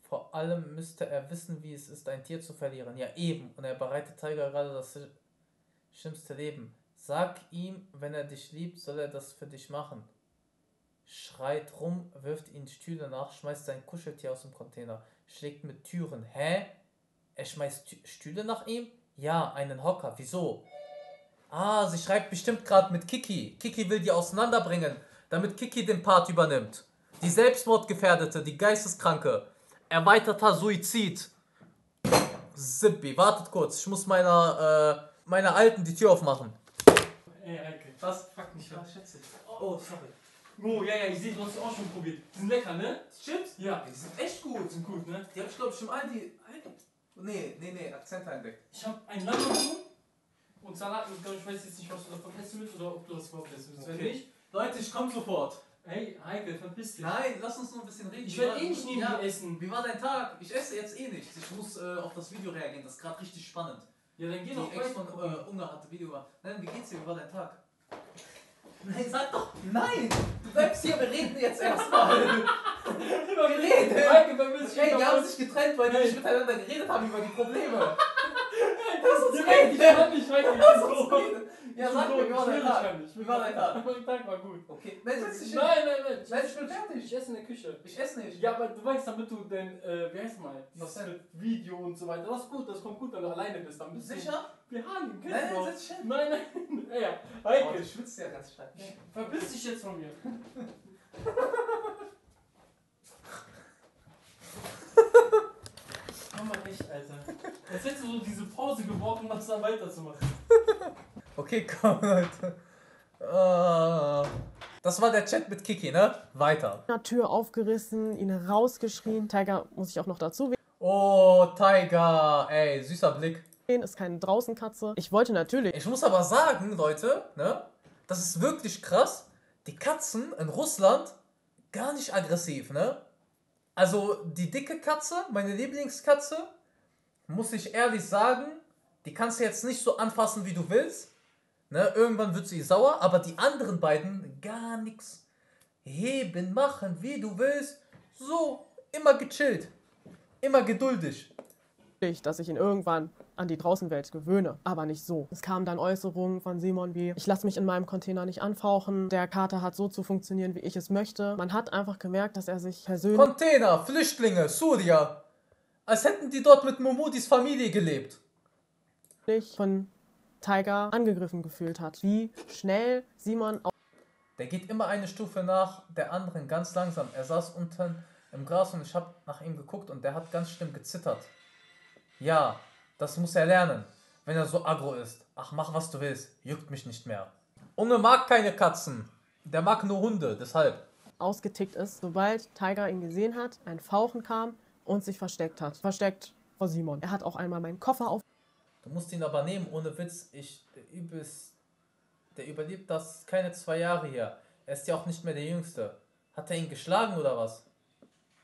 Vor allem müsste er wissen, wie es ist, ein Tier zu verlieren. Ja, eben. Und er bereitet Tiger gerade das schlimmste Leben. Sag ihm, wenn er dich liebt, soll er das für dich machen. Schreit rum, wirft ihn Stühle nach, schmeißt sein Kuscheltier aus dem Container, schlägt mit Türen. Hä? Er schmeißt Stühle nach ihm? Ja, einen Hocker. Wieso? Ah, sie schreibt bestimmt gerade mit Kiki. Kiki will die auseinanderbringen damit Kiki den Part übernimmt. Die Selbstmordgefährdete, die Geisteskranke, erweiterter Suizid. Zippi, wartet kurz, ich muss meiner, äh, meiner Alten die Tür aufmachen. Ey, Eike. Was? Fuck mich, was schätze Oh, sorry. Oh, ja, ja, ich sehe, du hast sie auch schon probiert. Die sind lecker, ne? Chips? Ja. Die sind echt gut. Die sind gut, ne? Die hab ich, glaube ich, schon all die. Nee, nee, nee, Akzente entdeckt. Ich hab ein Lammerhuhn und Salat mit, ich weiß jetzt nicht, was du davon essen willst oder ob du das überhaupt essen willst. Okay. Wenn nicht, Leute, ich komm sofort. Hey, Heike, verpiss dich. Nein, lass uns noch ein bisschen reden. Ich werde eh nicht neben ja, dir essen. Wie war dein Tag? Ich esse jetzt eh nichts. Ich muss äh, auf das Video reagieren. Das ist gerade richtig spannend. Ja, dann geh doch Ex von äh, Ungar hat Video gemacht. Nein, wie geht's dir? Wie war dein Tag? Nein, sag doch. Nein! Du bleibst hier, wir reden jetzt erstmal. wir reden! Heike, verpiss dich. Hey, die haben sich getrennt, weil die nicht miteinander geredet haben über die Probleme. Das ist reden. Ich kann nicht reden. Lass uns reden. Ja, sag mir, wie war dein Tag? Wie war dein Tag? Mein Tag war gut. Okay. Nein, setz dich Nein, nein, nein. Nein, ich bin fertig. Ich esse in der Küche. Ich esse nicht. Ja, aber du weißt, damit du dein, äh, wie heißt mal, dieses mit Video und so weiter, das ist gut, das kommt gut, wenn du alleine bist. Dann bist Sicher? Wir haben, kennst Nein, nein, setz dich hin. Nein, nein. Ja, ja. Heike. Oh, du schwitzt ja ganz stark. Verpiss dich jetzt von mir. Komm mal echt, Alter. Jetzt hättest du so diese Pause gebraucht, um das dann weiterzumachen. Okay, komm, Leute. Uh, das war der Chat mit Kiki, ne? Weiter. Tür aufgerissen, ihn rausgeschrien. Tiger muss ich auch noch dazu Oh, Tiger, ey, süßer Blick. Ist keine Draußenkatze. Ich wollte natürlich. Ich muss aber sagen, Leute, ne? Das ist wirklich krass. Die Katzen in Russland gar nicht aggressiv, ne? Also die dicke Katze, meine Lieblingskatze, muss ich ehrlich sagen, die kannst du jetzt nicht so anfassen, wie du willst. Ne? Irgendwann wird sie sauer, aber die anderen beiden gar nichts. Heben, machen, wie du willst. So, immer gechillt. Immer geduldig. Dass ich ihn irgendwann an die Draußenwelt gewöhne, aber nicht so. Es kamen dann Äußerungen von Simon wie, ich lasse mich in meinem Container nicht anfauchen, der Kater hat so zu funktionieren, wie ich es möchte. Man hat einfach gemerkt, dass er sich persönlich... Container, Flüchtlinge, Surya. Als hätten die dort mit Momodis Familie gelebt. sich von Tiger angegriffen gefühlt hat. Wie schnell Simon auf Der geht immer eine Stufe nach der anderen, ganz langsam. Er saß unten im Gras und ich habe nach ihm geguckt und der hat ganz schlimm gezittert. Ja, das muss er lernen, wenn er so aggro ist. Ach, mach was du willst, juckt mich nicht mehr. Unge mag keine Katzen, der mag nur Hunde, deshalb. ausgetickt ist, sobald Tiger ihn gesehen hat, ein Fauchen kam und sich versteckt hat. Versteckt vor Simon. Er hat auch einmal meinen Koffer auf Du musst ihn aber nehmen, ohne Witz. Ich, der übelst, der überlebt das keine zwei Jahre hier. Er ist ja auch nicht mehr der Jüngste. Hat er ihn geschlagen oder was?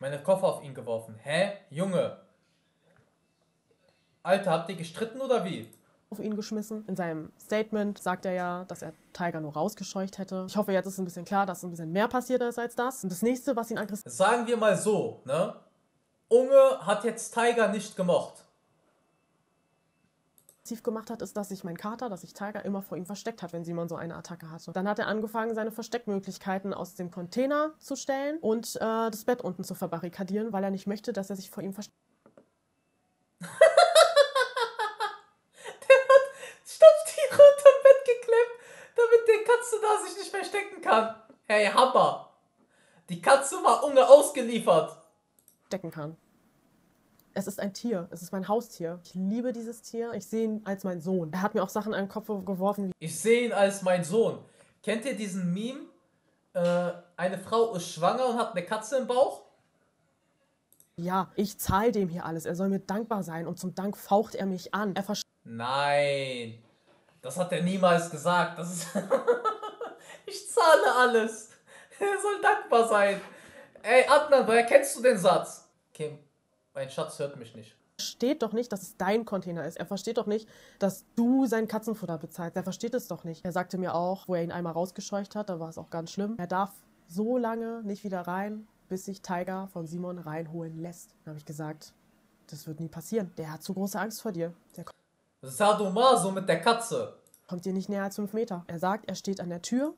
Meine Koffer auf ihn geworfen. Hä? Junge. Alter, habt ihr gestritten oder wie? auf ihn geschmissen. In seinem Statement sagt er ja, dass er Tiger nur rausgescheucht hätte. Ich hoffe, jetzt ist ein bisschen klar, dass ein bisschen mehr passiert ist als das. Und das nächste, was ihn aggressiv Sagen wir mal so, ne? Unge hat jetzt Tiger nicht gemocht. Gemacht hat, ist, dass sich mein Kater, dass sich Tiger immer vor ihm versteckt hat, wenn Simon so eine Attacke hatte. Dann hat er angefangen, seine Versteckmöglichkeiten aus dem Container zu stellen und äh, das Bett unten zu verbarrikadieren, weil er nicht möchte, dass er sich vor ihm versteckt. Stofftiere unterm Bett geklemmt, damit die Katze da sich nicht verstecken kann. Hey, Hammer. Die Katze war Unge ausgeliefert. stecken kann. Es ist ein Tier. Es ist mein Haustier. Ich liebe dieses Tier. Ich sehe ihn als meinen Sohn. Er hat mir auch Sachen an den Kopf geworfen, wie Ich sehe ihn als mein Sohn. Kennt ihr diesen Meme? Äh, eine Frau ist schwanger und hat eine Katze im Bauch? ja, ich zahle dem hier alles. Er soll mir dankbar sein und zum Dank faucht er mich an. Er Nein. Das hat er niemals gesagt. Das ist ich zahle alles. Er soll dankbar sein. Ey, Adnan, woher kennst du den Satz? Okay, mein Schatz hört mich nicht. versteht doch nicht, dass es dein Container ist. Er versteht doch nicht, dass du sein Katzenfutter bezahlst. Er versteht es doch nicht. Er sagte mir auch, wo er ihn einmal rausgescheucht hat, da war es auch ganz schlimm. Er darf so lange nicht wieder rein, bis sich Tiger von Simon reinholen lässt. Dann habe ich gesagt, das wird nie passieren. Der hat zu große Angst vor dir. Der Sadomaso mit der Katze. kommt dir nicht näher als fünf Meter. Er sagt, er steht an der Tür,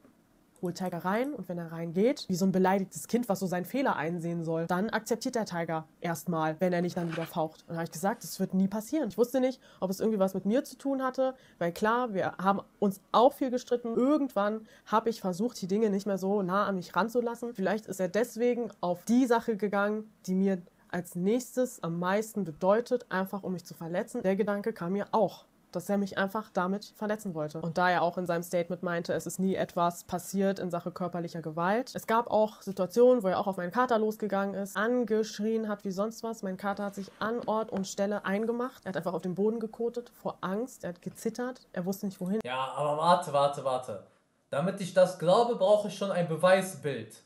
holt Tiger rein und wenn er reingeht, wie so ein beleidigtes Kind, was so seinen Fehler einsehen soll, dann akzeptiert der Tiger erstmal, wenn er nicht dann wieder faucht. Und dann habe ich gesagt, das wird nie passieren. Ich wusste nicht, ob es irgendwie was mit mir zu tun hatte, weil klar, wir haben uns auch viel gestritten. Irgendwann habe ich versucht, die Dinge nicht mehr so nah an mich ranzulassen. Vielleicht ist er deswegen auf die Sache gegangen, die mir als nächstes am meisten bedeutet, einfach um mich zu verletzen. Der Gedanke kam mir auch dass er mich einfach damit verletzen wollte. Und da er auch in seinem Statement meinte, es ist nie etwas passiert in Sache körperlicher Gewalt. Es gab auch Situationen, wo er auch auf meinen Kater losgegangen ist, angeschrien hat wie sonst was. Mein Kater hat sich an Ort und Stelle eingemacht. Er hat einfach auf den Boden gekotet vor Angst. Er hat gezittert. Er wusste nicht wohin. Ja, aber warte, warte, warte. Damit ich das glaube, brauche ich schon ein Beweisbild.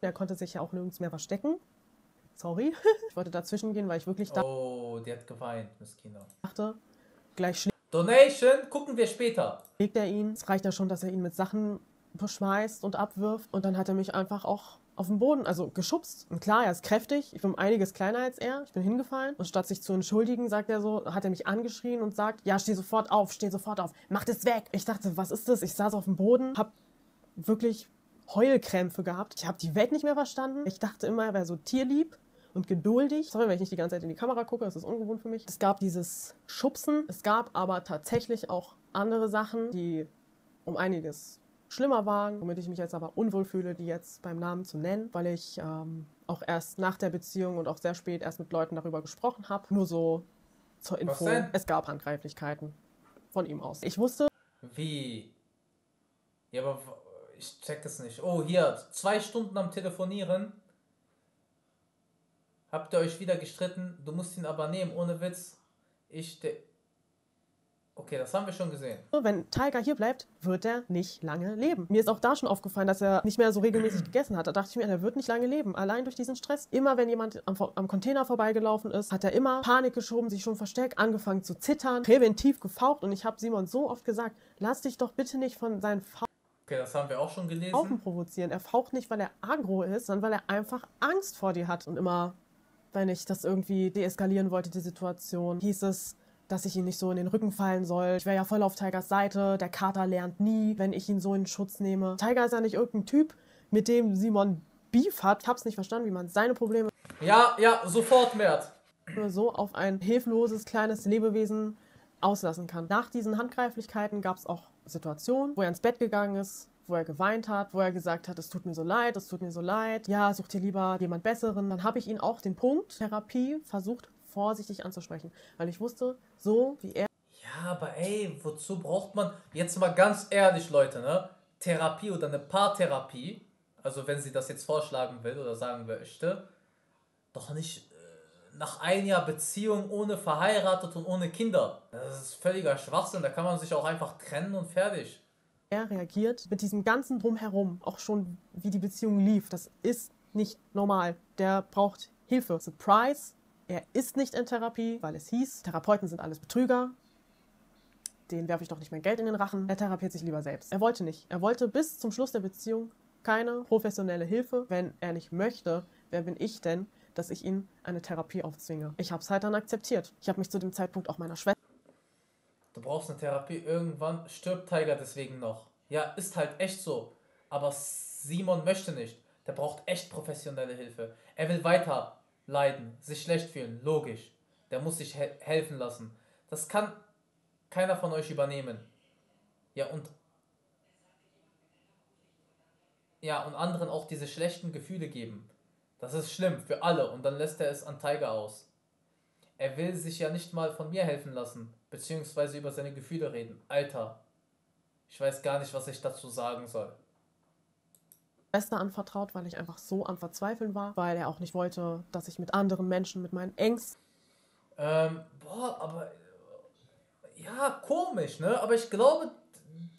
Er konnte sich ja auch nirgends mehr verstecken. Sorry. Ich wollte dazwischen gehen, weil ich wirklich Oh, die hat geweint, Miskina. dachte, gleich schlägt Donation gucken wir später. er ihn. Es reicht ja schon, dass er ihn mit Sachen beschmeißt und abwirft. Und dann hat er mich einfach auch auf den Boden, also geschubst. Und klar, er ist kräftig. Ich bin um einiges kleiner als er. Ich bin hingefallen. Und statt sich zu entschuldigen, sagt er so, hat er mich angeschrien und sagt, ja, steh sofort auf, steh sofort auf, mach das weg. Ich dachte, was ist das? Ich saß auf dem Boden, hab wirklich Heulkrämpfe gehabt. Ich habe die Welt nicht mehr verstanden. Ich dachte immer, er wäre so tierlieb und geduldig. Sorry, wenn ich nicht die ganze Zeit in die Kamera gucke, das ist ungewohnt für mich. Es gab dieses Schubsen. Es gab aber tatsächlich auch andere Sachen, die um einiges schlimmer waren, womit ich mich jetzt aber unwohl fühle, die jetzt beim Namen zu nennen, weil ich ähm, auch erst nach der Beziehung und auch sehr spät erst mit Leuten darüber gesprochen habe. Nur so zur Info, es gab Handgreiflichkeiten von ihm aus. Ich wusste, Wie? Ja, aber ich check es nicht. Oh, hier, zwei Stunden am Telefonieren. Habt ihr euch wieder gestritten? Du musst ihn aber nehmen, ohne Witz. Ich. Okay, das haben wir schon gesehen. wenn Tiger hier bleibt, wird er nicht lange leben. Mir ist auch da schon aufgefallen, dass er nicht mehr so regelmäßig gegessen hat. Da dachte ich mir, er wird nicht lange leben, allein durch diesen Stress. Immer wenn jemand am, am Container vorbeigelaufen ist, hat er immer Panik geschoben, sich schon versteckt, angefangen zu zittern, präventiv gefaucht. Und ich habe Simon so oft gesagt, lass dich doch bitte nicht von seinen Okay, das haben wir auch schon Fauchen gelesen. provozieren. Er faucht nicht, weil er agro ist, sondern weil er einfach Angst vor dir hat. Und immer, wenn ich das irgendwie deeskalieren wollte, die Situation, hieß es, dass ich ihn nicht so in den Rücken fallen soll. Ich wäre ja voll auf Tigers Seite. Der Kater lernt nie, wenn ich ihn so in Schutz nehme. Tiger ist ja nicht irgendein Typ, mit dem Simon Beef hat. Ich hab's nicht verstanden, wie man seine Probleme Ja, ja, sofort, Mert. nur so auf ein hilfloses kleines Lebewesen auslassen kann. Nach diesen Handgreiflichkeiten gab es auch Situationen, wo er ins Bett gegangen ist, wo er geweint hat, wo er gesagt hat, es tut mir so leid, es tut mir so leid, ja, such dir lieber jemand Besseren. Dann habe ich ihn auch den Punkt Therapie versucht vorsichtig anzusprechen, weil ich wusste, so wie er. Ja, aber ey, wozu braucht man, jetzt mal ganz ehrlich, Leute, ne? Therapie oder eine Paartherapie, also wenn sie das jetzt vorschlagen will oder sagen möchte, doch nicht äh, nach ein Jahr Beziehung ohne verheiratet und ohne Kinder. Das ist völliger Schwachsinn, da kann man sich auch einfach trennen und fertig. Er reagiert mit diesem ganzen Drumherum, auch schon wie die Beziehung lief. Das ist nicht normal. Der braucht Hilfe. Surprise, er ist nicht in Therapie, weil es hieß, Therapeuten sind alles Betrüger. Den werfe ich doch nicht mein Geld in den Rachen. Er therapiert sich lieber selbst. Er wollte nicht. Er wollte bis zum Schluss der Beziehung keine professionelle Hilfe. Wenn er nicht möchte, wer bin ich denn, dass ich ihn eine Therapie aufzwinge? Ich habe es halt dann akzeptiert. Ich habe mich zu dem Zeitpunkt auch meiner Schwester. Du brauchst eine Therapie. Irgendwann stirbt Tiger deswegen noch. Ja, ist halt echt so. Aber Simon möchte nicht. Der braucht echt professionelle Hilfe. Er will weiter leiden, sich schlecht fühlen, logisch. Der muss sich he helfen lassen. Das kann keiner von euch übernehmen. Ja, und ja, und anderen auch diese schlechten Gefühle geben. Das ist schlimm für alle und dann lässt er es an Tiger aus. Er will sich ja nicht mal von mir helfen lassen, beziehungsweise über seine Gefühle reden. Alter, ich weiß gar nicht, was ich dazu sagen soll. Schwester anvertraut, weil ich einfach so am Verzweifeln war, weil er auch nicht wollte, dass ich mit anderen Menschen, mit meinen Ängsten. Ähm, boah, aber ja, komisch, ne? Aber ich glaube,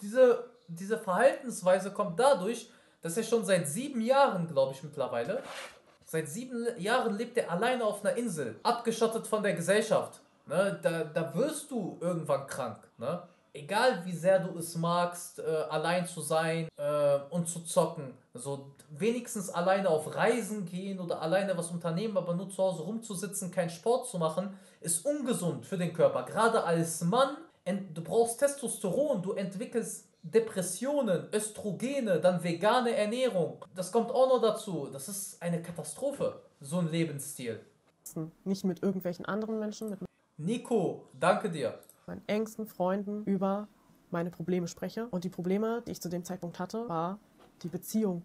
diese, diese Verhaltensweise kommt dadurch, dass er schon seit sieben Jahren, glaube ich, mittlerweile, seit sieben Jahren lebt er alleine auf einer Insel, abgeschottet von der Gesellschaft. Ne? Da, da wirst du irgendwann krank, ne? egal wie sehr du es magst, äh, allein zu sein äh, und zu zocken, so wenigstens alleine auf Reisen gehen oder alleine was unternehmen, aber nur zu Hause rumzusitzen, keinen Sport zu machen, ist ungesund für den Körper. Gerade als Mann, du brauchst Testosteron, du entwickelst Depressionen, Östrogene, dann vegane Ernährung. Das kommt auch noch dazu. Das ist eine Katastrophe, so ein Lebensstil. Nicht mit irgendwelchen anderen Menschen. Mit Nico, danke dir meinen engsten Freunden über meine Probleme spreche. Und die Probleme, die ich zu dem Zeitpunkt hatte, war die Beziehung.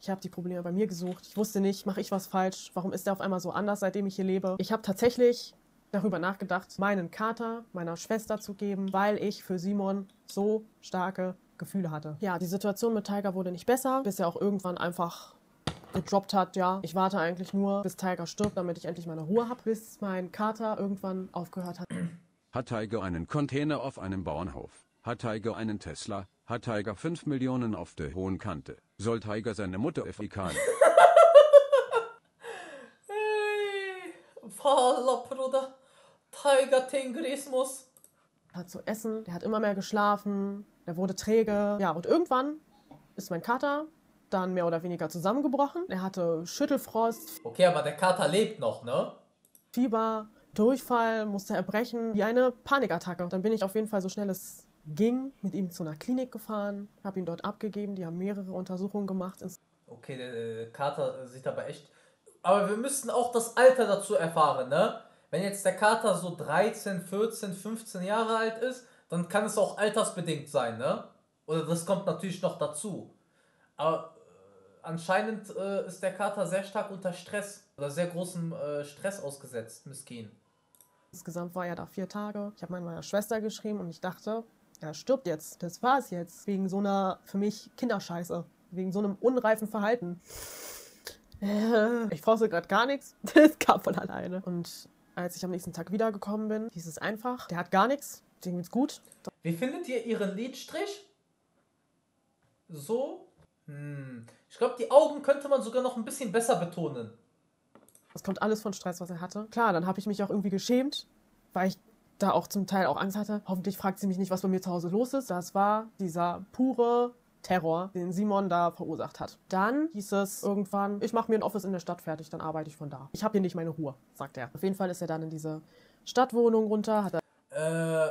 Ich habe die Probleme bei mir gesucht. Ich wusste nicht, mache ich was falsch? Warum ist er auf einmal so anders, seitdem ich hier lebe? Ich habe tatsächlich darüber nachgedacht, meinen Kater meiner Schwester zu geben, weil ich für Simon so starke Gefühle hatte. Ja, die Situation mit Tiger wurde nicht besser, bis er auch irgendwann einfach gedroppt hat, ja, ich warte eigentlich nur, bis Tiger stirbt, damit ich endlich meine Ruhe habe, bis mein Kater irgendwann aufgehört hat. Hat Tiger einen Container auf einem Bauernhof? Hat Tiger einen Tesla? Hat Tiger 5 Millionen auf der hohen Kante? Soll Tiger seine Mutter FIK? hey, Falla, Bruder. Tiger Tingrismus. Hat zu essen, der hat immer mehr geschlafen, der wurde träge. Ja, und irgendwann ist mein Kater dann mehr oder weniger zusammengebrochen. Er hatte Schüttelfrost. Okay, aber der Kater lebt noch, ne? Fieber, Durchfall, musste erbrechen, wie eine Panikattacke. Dann bin ich auf jeden Fall so schnell es ging mit ihm zu einer Klinik gefahren, habe ihn dort abgegeben, die haben mehrere Untersuchungen gemacht. Okay, der Kater sieht aber echt. Aber wir müssten auch das Alter dazu erfahren, ne? Wenn jetzt der Kater so 13, 14, 15 Jahre alt ist, dann kann es auch altersbedingt sein, ne? Oder das kommt natürlich noch dazu. Aber äh, anscheinend äh, ist der Kater sehr stark unter Stress oder sehr großem äh, Stress ausgesetzt, Miskin. Insgesamt war er da vier Tage. Ich habe meiner Schwester geschrieben und ich dachte, er stirbt jetzt. Das war es jetzt. Wegen so einer, für mich, Kinderscheiße. Wegen so einem unreifen Verhalten. Ich brauchte gerade gar nichts. Das kam von alleine. Und als ich am nächsten Tag wiedergekommen bin, hieß es einfach, der hat gar nichts. Dem geht's gut. Wie findet ihr ihren Lidstrich? So? Hm. Ich glaube, die Augen könnte man sogar noch ein bisschen besser betonen. Das kommt alles von Stress, was er hatte. Klar, dann habe ich mich auch irgendwie geschämt, weil ich da auch zum Teil auch Angst hatte. Hoffentlich fragt sie mich nicht, was bei mir zu Hause los ist. Das war dieser pure Terror, den Simon da verursacht hat. Dann hieß es irgendwann, ich mache mir ein Office in der Stadt fertig, dann arbeite ich von da. Ich habe hier nicht meine Ruhe, sagt er. Auf jeden Fall ist er dann in diese Stadtwohnung runter, hat er äh,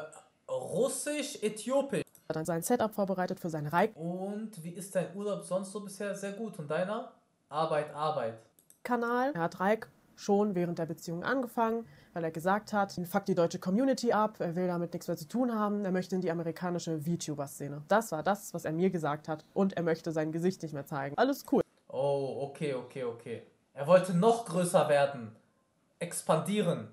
russisch, äthiopisch. Hat dann sein Setup vorbereitet für seine Reik. Und wie ist dein Urlaub sonst so bisher? Sehr gut. Und deiner? Arbeit, Arbeit. Kanal. Er hat Reik schon während der Beziehung angefangen, weil er gesagt hat, ihn fuckt die deutsche Community ab, er will damit nichts mehr zu tun haben, er möchte in die amerikanische VTuber-Szene. Das war das, was er mir gesagt hat und er möchte sein Gesicht nicht mehr zeigen. Alles cool. Oh, okay, okay, okay. Er wollte noch größer werden. Expandieren.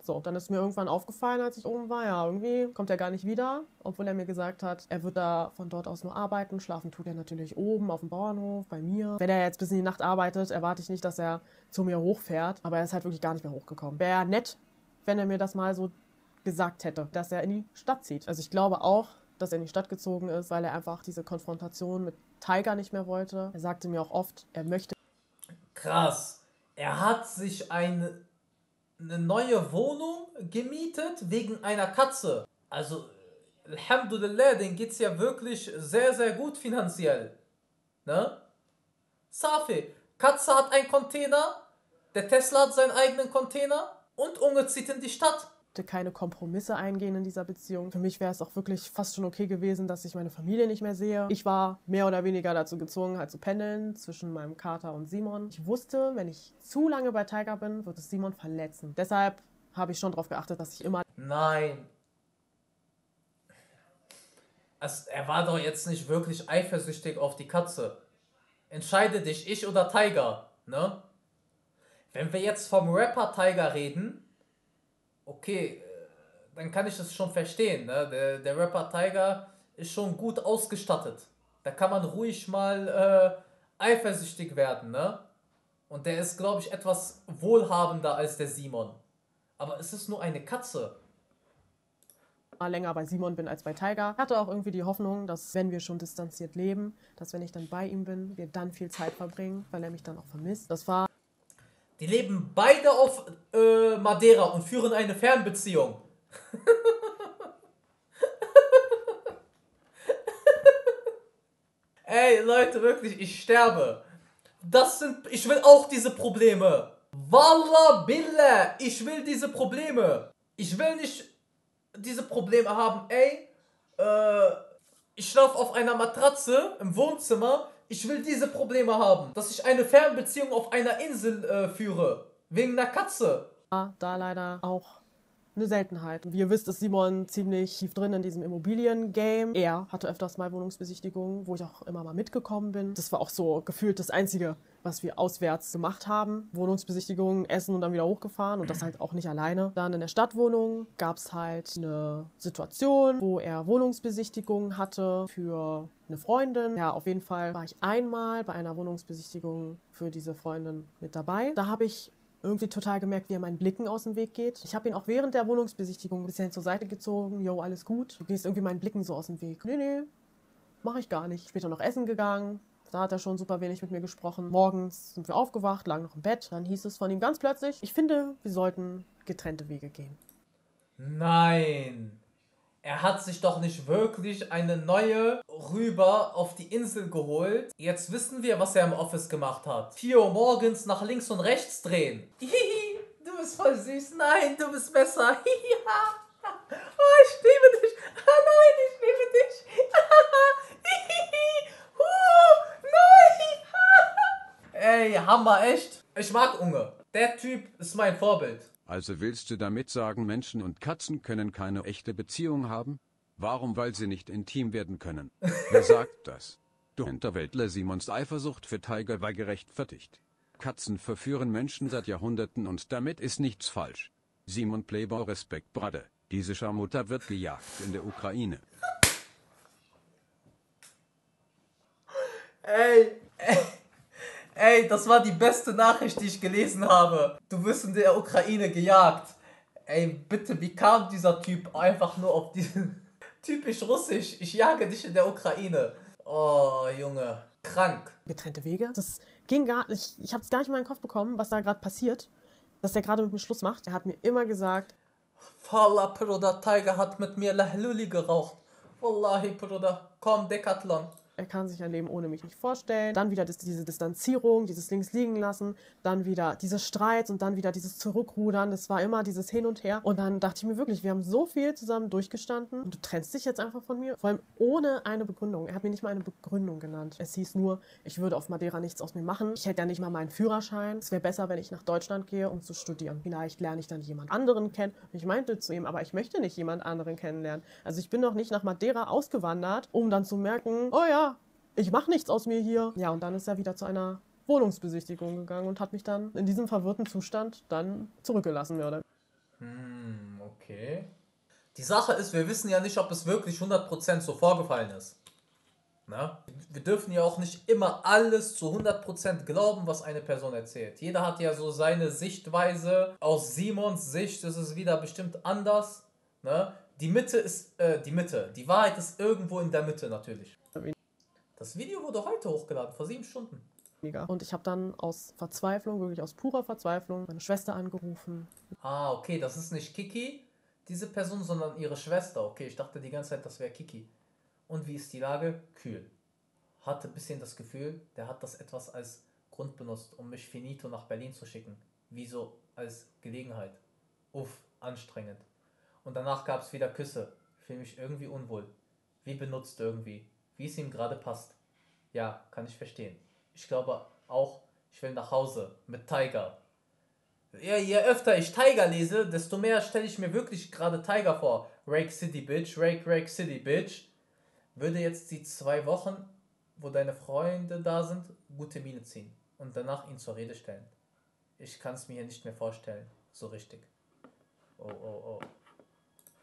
So, dann ist mir irgendwann aufgefallen, als ich oben war, ja, irgendwie kommt er gar nicht wieder, obwohl er mir gesagt hat, er wird da von dort aus nur arbeiten. Schlafen tut er natürlich oben auf dem Bauernhof bei mir. Wenn er jetzt bis in die Nacht arbeitet, erwarte ich nicht, dass er zu mir hochfährt, aber er ist halt wirklich gar nicht mehr hochgekommen. Wäre nett, wenn er mir das mal so gesagt hätte, dass er in die Stadt zieht. Also ich glaube auch, dass er in die Stadt gezogen ist, weil er einfach diese Konfrontation mit Tiger nicht mehr wollte. Er sagte mir auch oft, er möchte. Krass. Er hat sich eine eine neue Wohnung gemietet wegen einer Katze. Also, Alhamdulillah, den geht's ja wirklich sehr, sehr gut finanziell. Ne? Safi, Katze hat einen Container, der Tesla hat seinen eigenen Container und Unge zieht in die Stadt keine Kompromisse eingehen in dieser Beziehung. Für mich wäre es auch wirklich fast schon okay gewesen, dass ich meine Familie nicht mehr sehe. Ich war mehr oder weniger dazu gezwungen, halt zu pendeln zwischen meinem Kater und Simon. Ich wusste, wenn ich zu lange bei Tiger bin, wird es Simon verletzen. Deshalb habe ich schon darauf geachtet, dass ich immer. Nein. Also, er war doch jetzt nicht wirklich eifersüchtig auf die Katze. Entscheide dich, ich oder Tiger, ne? Wenn wir jetzt vom Rapper Tiger reden, okay, äh, dann kann ich das schon verstehen. Ne? Der, der Rapper Tiger ist schon gut ausgestattet. Da kann man ruhig mal äh, eifersüchtig werden. Ne? Und der ist, glaube ich, etwas wohlhabender als der Simon. Aber es ist nur eine Katze. Länger bei Simon bin als bei Tiger. Ich hatte auch irgendwie die Hoffnung, dass wenn wir schon distanziert leben, dass wenn ich dann bei ihm bin, wir dann viel Zeit verbringen, weil er mich dann auch vermisst. Das war die leben beide auf äh, Madeira und führen eine Fernbeziehung. Ey, Leute, wirklich, ich sterbe. Das sind. Ich will auch diese Probleme. Wallah billah, ich will diese Probleme. Ich will nicht diese Probleme haben. Ey, äh, ich schlafe auf einer Matratze im Wohnzimmer ich will diese Probleme haben, dass ich eine Fernbeziehung auf einer Insel äh, führe. Wegen einer Katze. Ja, da leider auch eine Seltenheit. Wie ihr wisst, ist Simon ziemlich tief drin in diesem Immobilien-Game. Er hatte öfters mal Wohnungsbesichtigungen, wo ich auch immer mal mitgekommen bin. Das war auch so gefühlt das Einzige, was wir auswärts gemacht haben. Wohnungsbesichtigungen, Essen und dann wieder hochgefahren und das halt auch nicht alleine. Dann in der Stadtwohnung gab es halt eine Situation, wo er Wohnungsbesichtigungen hatte für eine Freundin. Ja, auf jeden Fall war ich einmal bei einer Wohnungsbesichtigung für diese Freundin mit dabei. Da habe ich irgendwie total gemerkt, wie er meinen Blicken aus dem Weg geht. Ich habe ihn auch während der Wohnungsbesichtigung ein bisschen zur Seite gezogen. Jo, alles gut. Du gehst irgendwie meinen Blicken so aus dem Weg. Nee, nee, mache ich gar nicht. Später noch essen gegangen. Da hat er schon super wenig mit mir gesprochen. Morgens sind wir aufgewacht, lagen noch im Bett. Dann hieß es von ihm ganz plötzlich, ich finde, wir sollten getrennte Wege gehen. Nein. Er hat sich doch nicht wirklich eine neue rüber auf die Insel geholt. Jetzt wissen wir, was er im Office gemacht hat. 4 Uhr morgens nach links und rechts drehen. Hihi, du bist voll süß. Nein, du bist besser. Hihi, oh, ich liebe dich. Ah, nein, ich liebe dich. Hihi, uh, nein. Ey, Hammer, echt. Ich mag Unge. Der Typ ist mein Vorbild. Also willst du damit sagen, Menschen und Katzen können keine echte Beziehung haben? Warum? Weil sie nicht intim werden können. Wer sagt das? Du Hinterwäldler Simons Eifersucht für Tiger war gerechtfertigt. Katzen verführen Menschen seit Jahrhunderten und damit ist nichts falsch. Simon Playboy Respekt Brade. Diese Scharmutter wird gejagt in der Ukraine. Ey, ey. Ey, das war die beste Nachricht, die ich gelesen habe. Du wirst in der Ukraine gejagt. Ey, bitte, wie kam dieser Typ einfach nur auf diesen... Typisch russisch, ich jage dich in der Ukraine. Oh, Junge, krank. Getrennte Wege? Das ging gar nicht. Ich, es gar nicht in meinen Kopf bekommen, was da gerade passiert. Dass er gerade mit mir Schluss macht. Er hat mir immer gesagt... Falla, Bruder, Tiger hat mit mir Lahluli geraucht. Wallahi, Bruder, komm, Decathlon. Er kann sich ein Leben ohne mich nicht vorstellen. Dann wieder das, diese Distanzierung, dieses links liegen lassen, dann wieder diese Streits und dann wieder dieses Zurückrudern. Das war immer dieses Hin und Her. Und dann dachte ich mir wirklich, wir haben so viel zusammen durchgestanden und du trennst dich jetzt einfach von mir. Vor allem ohne eine Begründung. Er hat mir nicht mal eine Begründung genannt. Es hieß nur, ich würde auf Madeira nichts aus mir machen. Ich hätte ja nicht mal meinen Führerschein. Es wäre besser, wenn ich nach Deutschland gehe, um zu studieren. Vielleicht lerne ich dann jemand anderen kennen. Ich meinte zu ihm, aber ich möchte nicht jemand anderen kennenlernen. Also ich bin noch nicht nach Madeira ausgewandert, um dann zu merken, oh ja, ich mache nichts aus mir hier. Ja, und dann ist er wieder zu einer Wohnungsbesichtigung gegangen und hat mich dann in diesem verwirrten Zustand dann zurückgelassen, mehr oder Hm, okay. Die Sache ist, wir wissen ja nicht, ob es wirklich 100% so vorgefallen ist. Na? Wir dürfen ja auch nicht immer alles zu 100% glauben, was eine Person erzählt. Jeder hat ja so seine Sichtweise. Aus Simons Sicht ist es wieder bestimmt anders. Ne? Die Mitte ist, äh, die Mitte. Die Wahrheit ist irgendwo in der Mitte natürlich. Das Video wurde heute hochgeladen, vor sieben Stunden. weniger. Und ich habe dann aus Verzweiflung, wirklich aus purer Verzweiflung, meine Schwester angerufen. Ah, okay, das ist nicht Kiki, diese Person, sondern ihre Schwester. Okay, ich dachte die ganze Zeit, das wäre Kiki. Und wie ist die Lage? Kühl. Hatte ein bisschen das Gefühl, der hat das etwas als Grund benutzt, um mich finito nach Berlin zu schicken. Wie so als Gelegenheit. Uff, anstrengend. Und danach gab es wieder Küsse. Fühle mich irgendwie unwohl. Wie benutzt irgendwie. Wie es ihm gerade passt. Ja, kann ich verstehen. Ich glaube auch, ich will nach Hause mit Tiger. Ja, je öfter ich Tiger lese, desto mehr stelle ich mir wirklich gerade Tiger vor. Rake City Bitch, Rake, Rake City Bitch. Würde jetzt die zwei Wochen, wo deine Freunde da sind, gute Miene ziehen und danach ihn zur Rede stellen. Ich kann es mir hier nicht mehr vorstellen. So richtig. Oh, oh, oh.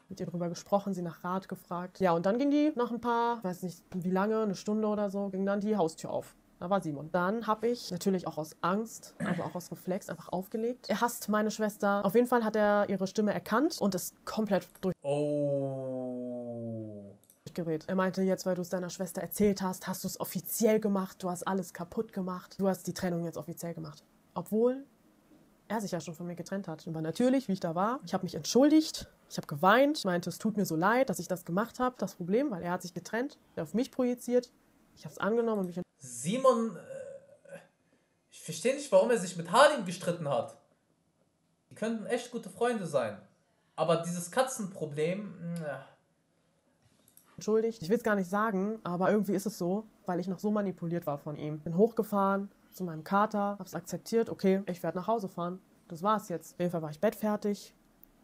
Mit ihr drüber gesprochen, sie nach Rat gefragt. Ja, und dann ging die nach ein paar, weiß nicht wie lange, eine Stunde oder so, ging dann die Haustür auf. Da war Simon. Dann habe ich natürlich auch aus Angst, aber auch aus Reflex einfach aufgelegt. Er hasst meine Schwester. Auf jeden Fall hat er ihre Stimme erkannt und ist komplett Oh. durchgedreht. Er meinte jetzt, weil du es deiner Schwester erzählt hast, hast du es offiziell gemacht, du hast alles kaputt gemacht, du hast die Trennung jetzt offiziell gemacht. Obwohl er sich ja schon von mir getrennt hat. Aber natürlich, wie ich da war, ich habe mich entschuldigt, ich habe geweint, meinte, es tut mir so leid, dass ich das gemacht habe. Das Problem, weil er hat sich getrennt, er auf mich projiziert. Ich habe es angenommen und mich Simon, äh, ich verstehe nicht, warum er sich mit Halim gestritten hat. Die könnten echt gute Freunde sein. Aber dieses Katzenproblem, mh, entschuldigt. Ich will es gar nicht sagen, aber irgendwie ist es so, weil ich noch so manipuliert war von ihm. Bin hochgefahren zu meinem Kater, hab's akzeptiert, okay, ich werde nach Hause fahren. Das war's jetzt. Auf jeden Fall war ich bettfertig.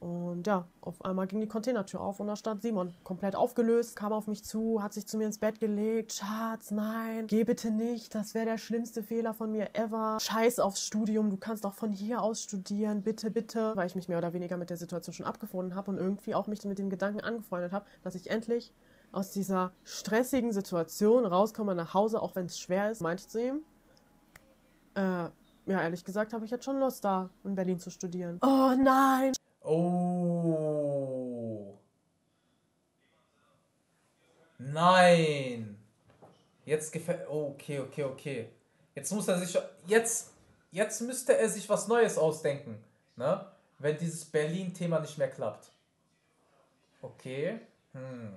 Und ja, auf einmal ging die Containertür auf und da stand Simon, komplett aufgelöst, kam auf mich zu, hat sich zu mir ins Bett gelegt. Schatz, nein, geh bitte nicht, das wäre der schlimmste Fehler von mir ever. Scheiß aufs Studium, du kannst auch von hier aus studieren, bitte, bitte. Weil ich mich mehr oder weniger mit der Situation schon abgefunden habe und irgendwie auch mich mit dem Gedanken angefreundet habe, dass ich endlich aus dieser stressigen Situation rauskomme nach Hause, auch wenn es schwer ist, meinte ich zu ihm. Äh, ja, ehrlich gesagt habe ich jetzt schon Lust, da in Berlin zu studieren. Oh nein! Oh. Nein. Jetzt gefällt. Oh, okay, okay, okay. Jetzt muss er sich. Jetzt, jetzt müsste er sich was Neues ausdenken. Ne? Wenn dieses Berlin-Thema nicht mehr klappt. Okay. Hm.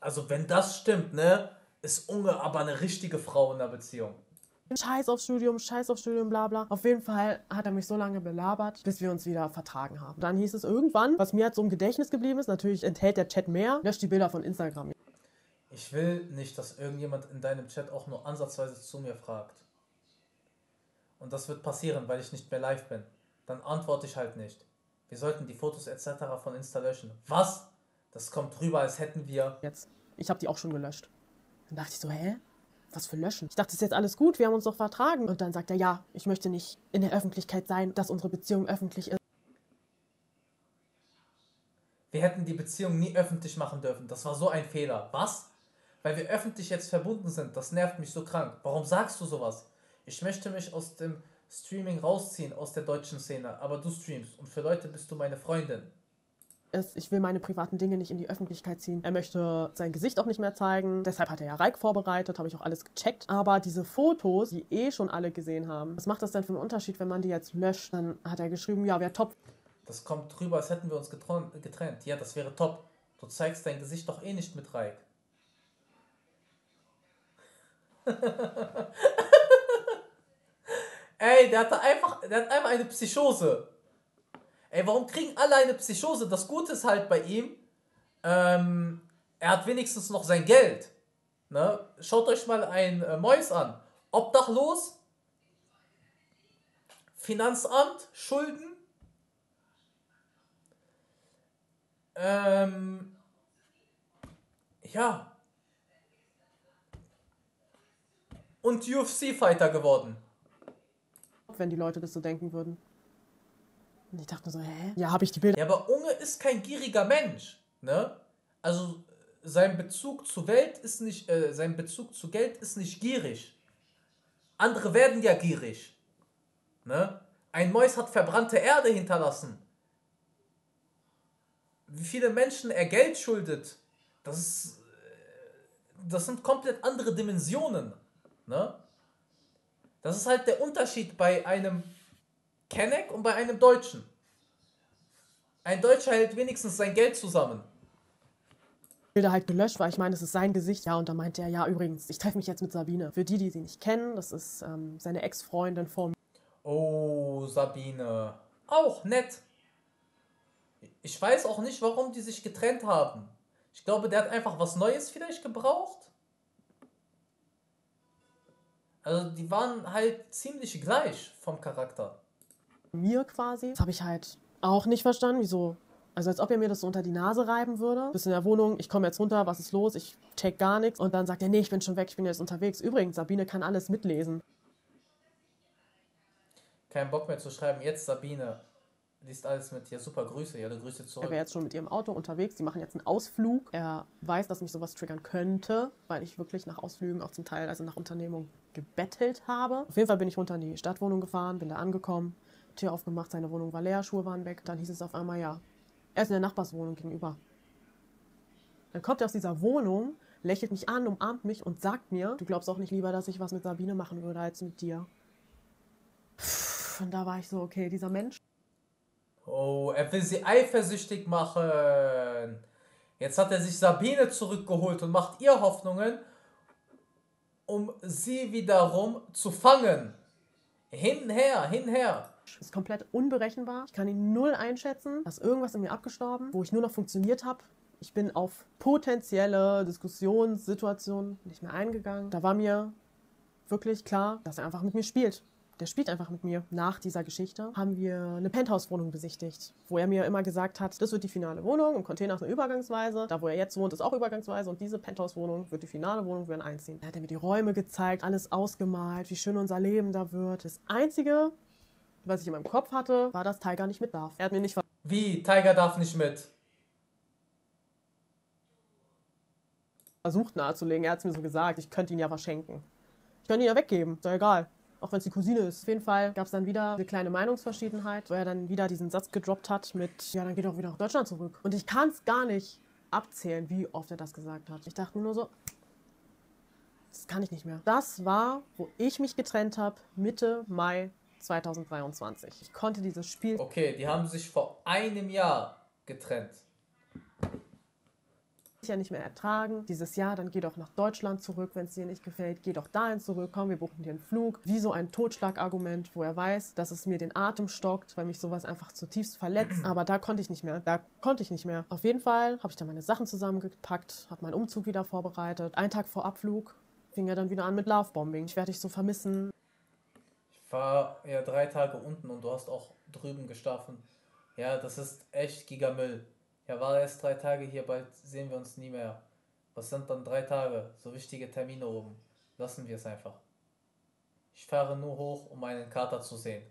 Also, wenn das stimmt, ne? Ist Unge aber eine richtige Frau in der Beziehung. Scheiß aufs Studium, scheiß aufs Studium, bla bla. Auf jeden Fall hat er mich so lange belabert, bis wir uns wieder vertragen haben. Dann hieß es irgendwann, was mir jetzt so im Gedächtnis geblieben ist, natürlich enthält der Chat mehr, löscht die Bilder von Instagram. Ich will nicht, dass irgendjemand in deinem Chat auch nur ansatzweise zu mir fragt. Und das wird passieren, weil ich nicht mehr live bin. Dann antworte ich halt nicht. Wir sollten die Fotos etc. von Insta löschen. Was? Das kommt rüber, als hätten wir. Jetzt. Ich habe die auch schon gelöscht. Dann dachte ich so, hä? Was für löschen? Ich dachte, ist jetzt alles gut, wir haben uns doch vertragen. Und dann sagt er, ja, ich möchte nicht in der Öffentlichkeit sein, dass unsere Beziehung öffentlich ist. Wir hätten die Beziehung nie öffentlich machen dürfen. Das war so ein Fehler. Was? Weil wir öffentlich jetzt verbunden sind. Das nervt mich so krank. Warum sagst du sowas? Ich möchte mich aus dem Streaming rausziehen, aus der deutschen Szene. Aber du streamst und für Leute bist du meine Freundin. Ist, ich will meine privaten Dinge nicht in die Öffentlichkeit ziehen. Er möchte sein Gesicht auch nicht mehr zeigen. Deshalb hat er ja Reik vorbereitet, habe ich auch alles gecheckt. Aber diese Fotos, die eh schon alle gesehen haben, was macht das denn für einen Unterschied, wenn man die jetzt löscht? Dann hat er geschrieben, ja, wäre top. Das kommt rüber, als hätten wir uns getrennt. Ja, das wäre top. Du zeigst dein Gesicht doch eh nicht mit Reik. Ey, der hatte einfach, der hat einfach eine Psychose. Ey, warum kriegen alle eine Psychose? Das Gute ist halt bei ihm, ähm, er hat wenigstens noch sein Geld. Ne? Schaut euch mal ein äh, Mäus an. Obdachlos, Finanzamt, Schulden, ähm, ja. Und UFC-Fighter geworden. wenn die Leute das so denken würden. Und ich dachte mir so, hä? Ja, habe ich die Bilder Ja, aber Unge ist kein gieriger Mensch, ne? Also sein Bezug zur Welt ist nicht, äh, sein Bezug zu Geld ist nicht gierig. Andere werden ja gierig, ne? Ein Mäus hat verbrannte Erde hinterlassen. Wie viele Menschen er Geld schuldet, das ist, äh, das sind komplett andere Dimensionen, ne? Das ist halt der Unterschied bei einem Kenneck und bei einem Deutschen. Ein Deutscher hält wenigstens sein Geld zusammen. Bilder halt gelöscht, weil ich meine, es ist sein Gesicht. Ja, und da meinte er, ja, übrigens, ich treffe mich jetzt mit Sabine. Für die, die sie nicht kennen, das ist ähm, seine Ex-Freundin vor Oh, Sabine. Auch nett. Ich weiß auch nicht, warum die sich getrennt haben. Ich glaube, der hat einfach was Neues vielleicht gebraucht. Also, die waren halt ziemlich gleich vom Charakter. Mir quasi. Das habe ich halt auch nicht verstanden, wieso. Also als ob er mir das so unter die Nase reiben würde. Bist in der Wohnung, ich komme jetzt runter, was ist los? Ich check gar nichts. Und dann sagt er, nee, ich bin schon weg, ich bin jetzt unterwegs. Übrigens, Sabine kann alles mitlesen. Kein Bock mehr zu schreiben. Jetzt, Sabine. Liest alles mit. Ja, super Grüße. Ja, du Grüße Er zurück. wäre jetzt schon mit ihrem Auto unterwegs. Die machen jetzt einen Ausflug. Er weiß, dass mich sowas triggern könnte, weil ich wirklich nach Ausflügen auch zum Teil, also nach Unternehmung, gebettelt habe. Auf jeden Fall bin ich runter in die Stadtwohnung gefahren, bin da angekommen, Tür aufgemacht, seine Wohnung war leer, Schuhe waren weg. Dann hieß es auf einmal, ja, er ist in der Nachbarswohnung gegenüber. Dann kommt er aus dieser Wohnung, lächelt mich an, umarmt mich und sagt mir, du glaubst auch nicht lieber, dass ich was mit Sabine machen würde als mit dir. Und da war ich so, okay, dieser Mensch Oh, er will sie eifersüchtig machen. Jetzt hat er sich Sabine zurückgeholt und macht ihr Hoffnungen, um sie wiederum zu fangen. Hinher, hinher. Ist komplett unberechenbar. Ich kann ihn null einschätzen. Da ist irgendwas in mir abgestorben, wo ich nur noch funktioniert habe. Ich bin auf potenzielle Diskussionssituationen nicht mehr eingegangen. Da war mir wirklich klar, dass er einfach mit mir spielt. Der spielt einfach mit mir. Nach dieser Geschichte haben wir eine Penthouse-Wohnung besichtigt, wo er mir immer gesagt hat, das wird die finale Wohnung, im Container ist eine Übergangsweise, da wo er jetzt wohnt, ist auch Übergangsweise und diese Penthouse-Wohnung wird die finale Wohnung, wir werden einziehen. Da hat er mir die Räume gezeigt, alles ausgemalt, wie schön unser Leben da wird. Das Einzige, was ich in meinem Kopf hatte, war, dass Tiger nicht mit darf. Er hat mir nicht Wie? Tiger darf nicht mit. versucht nahezulegen, er hat es mir so gesagt, ich könnte ihn ja verschenken. Ich könnte ihn ja weggeben, ist doch egal. Auch wenn es die Cousine ist. Auf jeden Fall gab es dann wieder eine kleine Meinungsverschiedenheit, wo er dann wieder diesen Satz gedroppt hat mit, ja, dann geht doch wieder nach Deutschland zurück. Und ich kann es gar nicht abzählen, wie oft er das gesagt hat. Ich dachte mir nur so, das kann ich nicht mehr. Das war, wo ich mich getrennt habe, Mitte Mai 2023. Ich konnte dieses Spiel Okay, die haben sich vor einem Jahr getrennt. ja nicht mehr ertragen. Dieses Jahr, dann geh doch nach Deutschland zurück, wenn es dir nicht gefällt. Geh doch dahin zurück, komm, wir buchen dir einen Flug. Wie so ein Totschlagargument, wo er weiß, dass es mir den Atem stockt, weil mich sowas einfach zutiefst verletzt. Aber da konnte ich nicht mehr. Da konnte ich nicht mehr. Auf jeden Fall habe ich dann meine Sachen zusammengepackt, habe meinen Umzug wieder vorbereitet. Einen Tag vor Abflug fing er dann wieder an mit Lovebombing. Ich werde dich so vermissen. Ich war ja drei Tage unten und du hast auch drüben geschlafen. Ja, das ist echt Gigamüll. Ja, war erst drei Tage hier, bald sehen wir uns nie mehr. Was sind dann drei Tage? So wichtige Termine oben. Lassen wir es einfach. Ich fahre nur hoch, um meinen Kater zu sehen.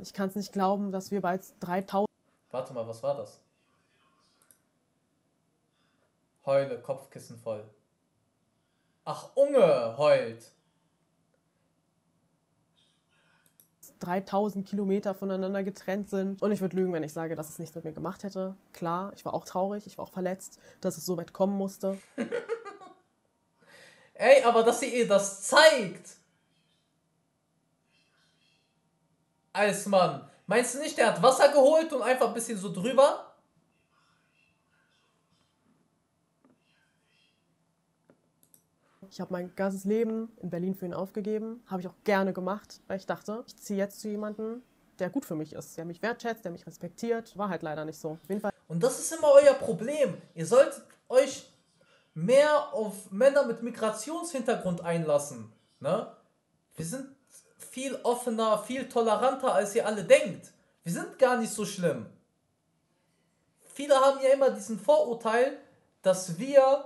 Ich kann es nicht glauben, dass wir bald 3000 Warte mal, was war das? Heule, Kopfkissen voll. Ach, Unge heult. 3000 Kilometer voneinander getrennt sind. Und ich würde lügen, wenn ich sage, dass es nichts mit mir gemacht hätte. Klar, ich war auch traurig, ich war auch verletzt, dass es so weit kommen musste. Ey, aber dass sie ihr das zeigt. Als Mann. Meinst du nicht, der hat Wasser geholt und einfach ein bisschen so drüber? Ich habe mein ganzes Leben in Berlin für ihn aufgegeben. Habe ich auch gerne gemacht, weil ich dachte, ich ziehe jetzt zu jemandem, der gut für mich ist, der mich wertschätzt, der mich respektiert. War halt leider nicht so. Auf jeden Fall. Und das ist immer euer Problem. Ihr solltet euch mehr auf Männer mit Migrationshintergrund einlassen. Ne? Wir sind viel offener, viel toleranter, als ihr alle denkt. Wir sind gar nicht so schlimm. Viele haben ja immer diesen Vorurteil, dass wir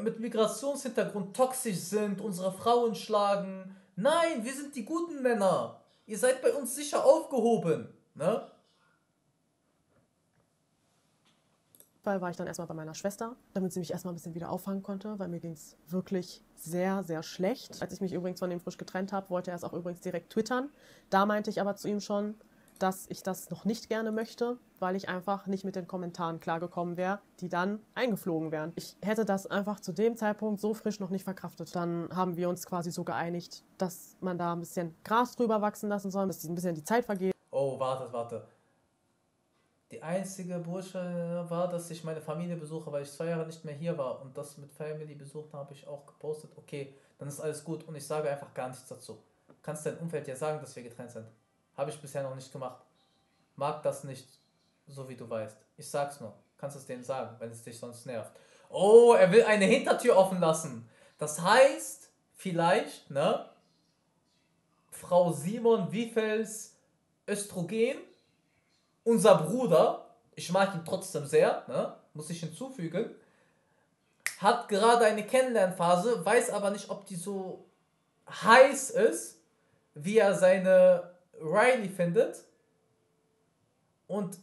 mit Migrationshintergrund toxisch sind, unsere Frauen schlagen. Nein, wir sind die guten Männer. Ihr seid bei uns sicher aufgehoben. Ne? War ich dann erstmal bei meiner Schwester, damit sie mich erstmal ein bisschen wieder auffangen konnte, weil mir ging es wirklich sehr, sehr schlecht. Als ich mich übrigens von ihm frisch getrennt habe, wollte er es auch übrigens direkt twittern. Da meinte ich aber zu ihm schon, dass ich das noch nicht gerne möchte, weil ich einfach nicht mit den Kommentaren klargekommen wäre, die dann eingeflogen wären. Ich hätte das einfach zu dem Zeitpunkt so frisch noch nicht verkraftet. Dann haben wir uns quasi so geeinigt, dass man da ein bisschen Gras drüber wachsen lassen soll, dass ein bisschen die Zeit vergeht. Oh, warte, warte. Die einzige Bursche war, dass ich meine Familie besuche, weil ich zwei Jahre nicht mehr hier war. Und das mit Family besucht habe ich auch gepostet. Okay, dann ist alles gut und ich sage einfach gar nichts dazu. Kannst dein Umfeld ja sagen, dass wir getrennt sind. Habe ich bisher noch nicht gemacht. Mag das nicht, so wie du weißt. Ich sag's nur. Kannst es denen sagen, wenn es dich sonst nervt. Oh, er will eine Hintertür offen lassen. Das heißt, vielleicht, ne? Frau Simon Wiefels Östrogen unser Bruder, ich mag ihn trotzdem sehr, ne? muss ich hinzufügen, hat gerade eine Kennenlernphase, weiß aber nicht, ob die so heiß ist, wie er seine Riley findet und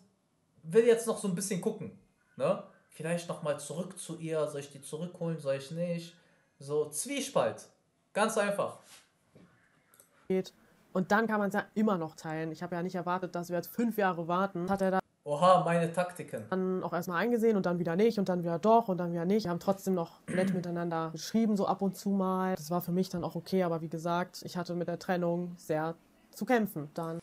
will jetzt noch so ein bisschen gucken. Ne? Vielleicht nochmal zurück zu ihr, soll ich die zurückholen, soll ich nicht? So Zwiespalt. Ganz einfach. Und dann kann man es ja immer noch teilen. Ich habe ja nicht erwartet, dass wir jetzt fünf Jahre warten. Hat er da Oha, meine Taktiken. dann auch erstmal eingesehen und dann wieder nicht und dann wieder doch und dann wieder nicht. Wir haben trotzdem noch nett miteinander geschrieben, so ab und zu mal. Das war für mich dann auch okay, aber wie gesagt, ich hatte mit der Trennung sehr zu kämpfen. Dann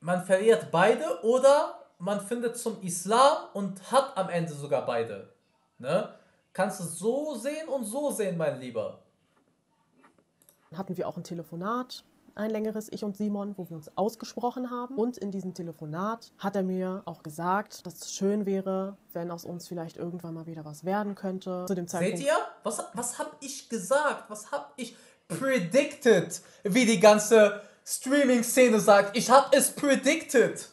Man verliert beide oder man findet zum Islam und hat am Ende sogar beide. Ne? Kannst du so sehen und so sehen, mein Lieber. hatten wir auch ein Telefonat, ein längeres, ich und Simon, wo wir uns ausgesprochen haben. Und in diesem Telefonat hat er mir auch gesagt, dass es schön wäre, wenn aus uns vielleicht irgendwann mal wieder was werden könnte. Zu dem Zeitpunkt Seht ihr? Was, was hab ich gesagt? Was hab ich predicted? Wie die ganze Streaming-Szene sagt. Ich hab es predicted.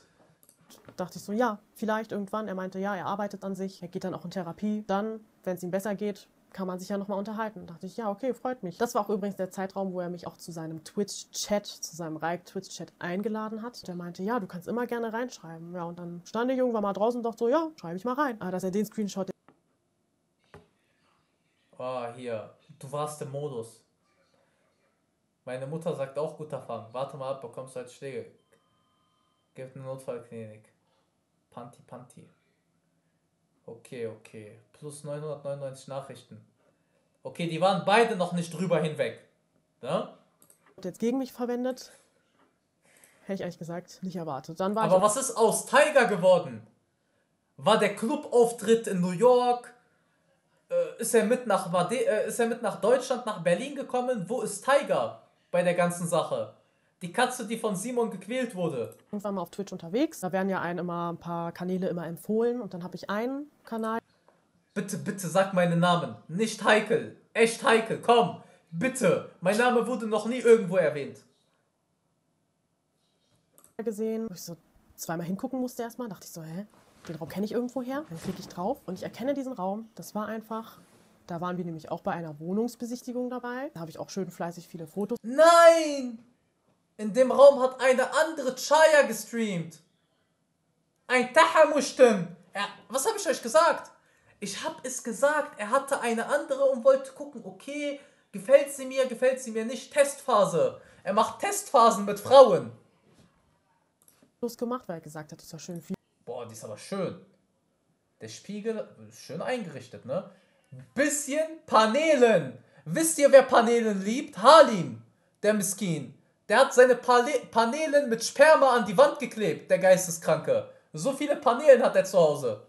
dachte ich so, ja, vielleicht irgendwann. Er meinte, ja, er arbeitet an sich, er geht dann auch in Therapie. Dann, wenn es ihm besser geht, kann man sich ja nochmal unterhalten. dachte ich, ja, okay, freut mich. Das war auch übrigens der Zeitraum, wo er mich auch zu seinem Twitch-Chat, zu seinem Reik-Twitch-Chat eingeladen hat. Der meinte, ja, du kannst immer gerne reinschreiben. Ja, und dann stand ich irgendwann mal draußen und dachte so, ja, schreibe ich mal rein. Aber dass er den Screenshot Oh, hier. Du warst im Modus. Meine Mutter sagt auch guter Fang. Warte mal ab, bekommst du halt Schläge. Gibt eine Notfallklinik. Panti, Panti. Okay, okay. Plus 999 Nachrichten. Okay, die waren beide noch nicht drüber hinweg. Ne? jetzt gegen mich verwendet, hätte ich ehrlich gesagt nicht erwartet. Dann war Aber was ist aus Tiger geworden? War der Clubauftritt in New York? Äh, ist, er mit nach Made äh, ist er mit nach Deutschland, nach Berlin gekommen? Wo ist Tiger bei der ganzen Sache? Die Katze, die von Simon gequält wurde. irgendwann mal auf Twitch unterwegs. Da werden ja einem immer ein paar Kanäle immer empfohlen und dann habe ich einen Kanal Bitte, bitte sag meinen Namen. Nicht Heikel. Echt Heikel. Komm. Bitte. Mein Name wurde noch nie irgendwo erwähnt. gesehen, ich so zweimal hingucken musste erstmal. Dachte ich so, hä, den Raum kenne ich irgendwo her. Dann klicke ich drauf und ich erkenne diesen Raum. Das war einfach, da waren wir nämlich auch bei einer Wohnungsbesichtigung dabei. Da habe ich auch schön fleißig viele Fotos Nein! In dem Raum hat eine andere Chaya gestreamt. Ein Tahamushtim. Er, was habe ich euch gesagt? Ich habe es gesagt. Er hatte eine andere und wollte gucken, okay, gefällt sie mir, gefällt sie mir nicht. Testphase. Er macht Testphasen mit Frauen. gemacht, weil er gesagt hat, das war schön viel. Boah, die ist aber schön. Der Spiegel, schön eingerichtet, ne? Bisschen Paneelen. Wisst ihr, wer Paneelen liebt? Halim, der Miskin. Der hat seine Pale Paneelen mit Sperma an die Wand geklebt, der Geisteskranke. So viele Paneelen hat er zu Hause.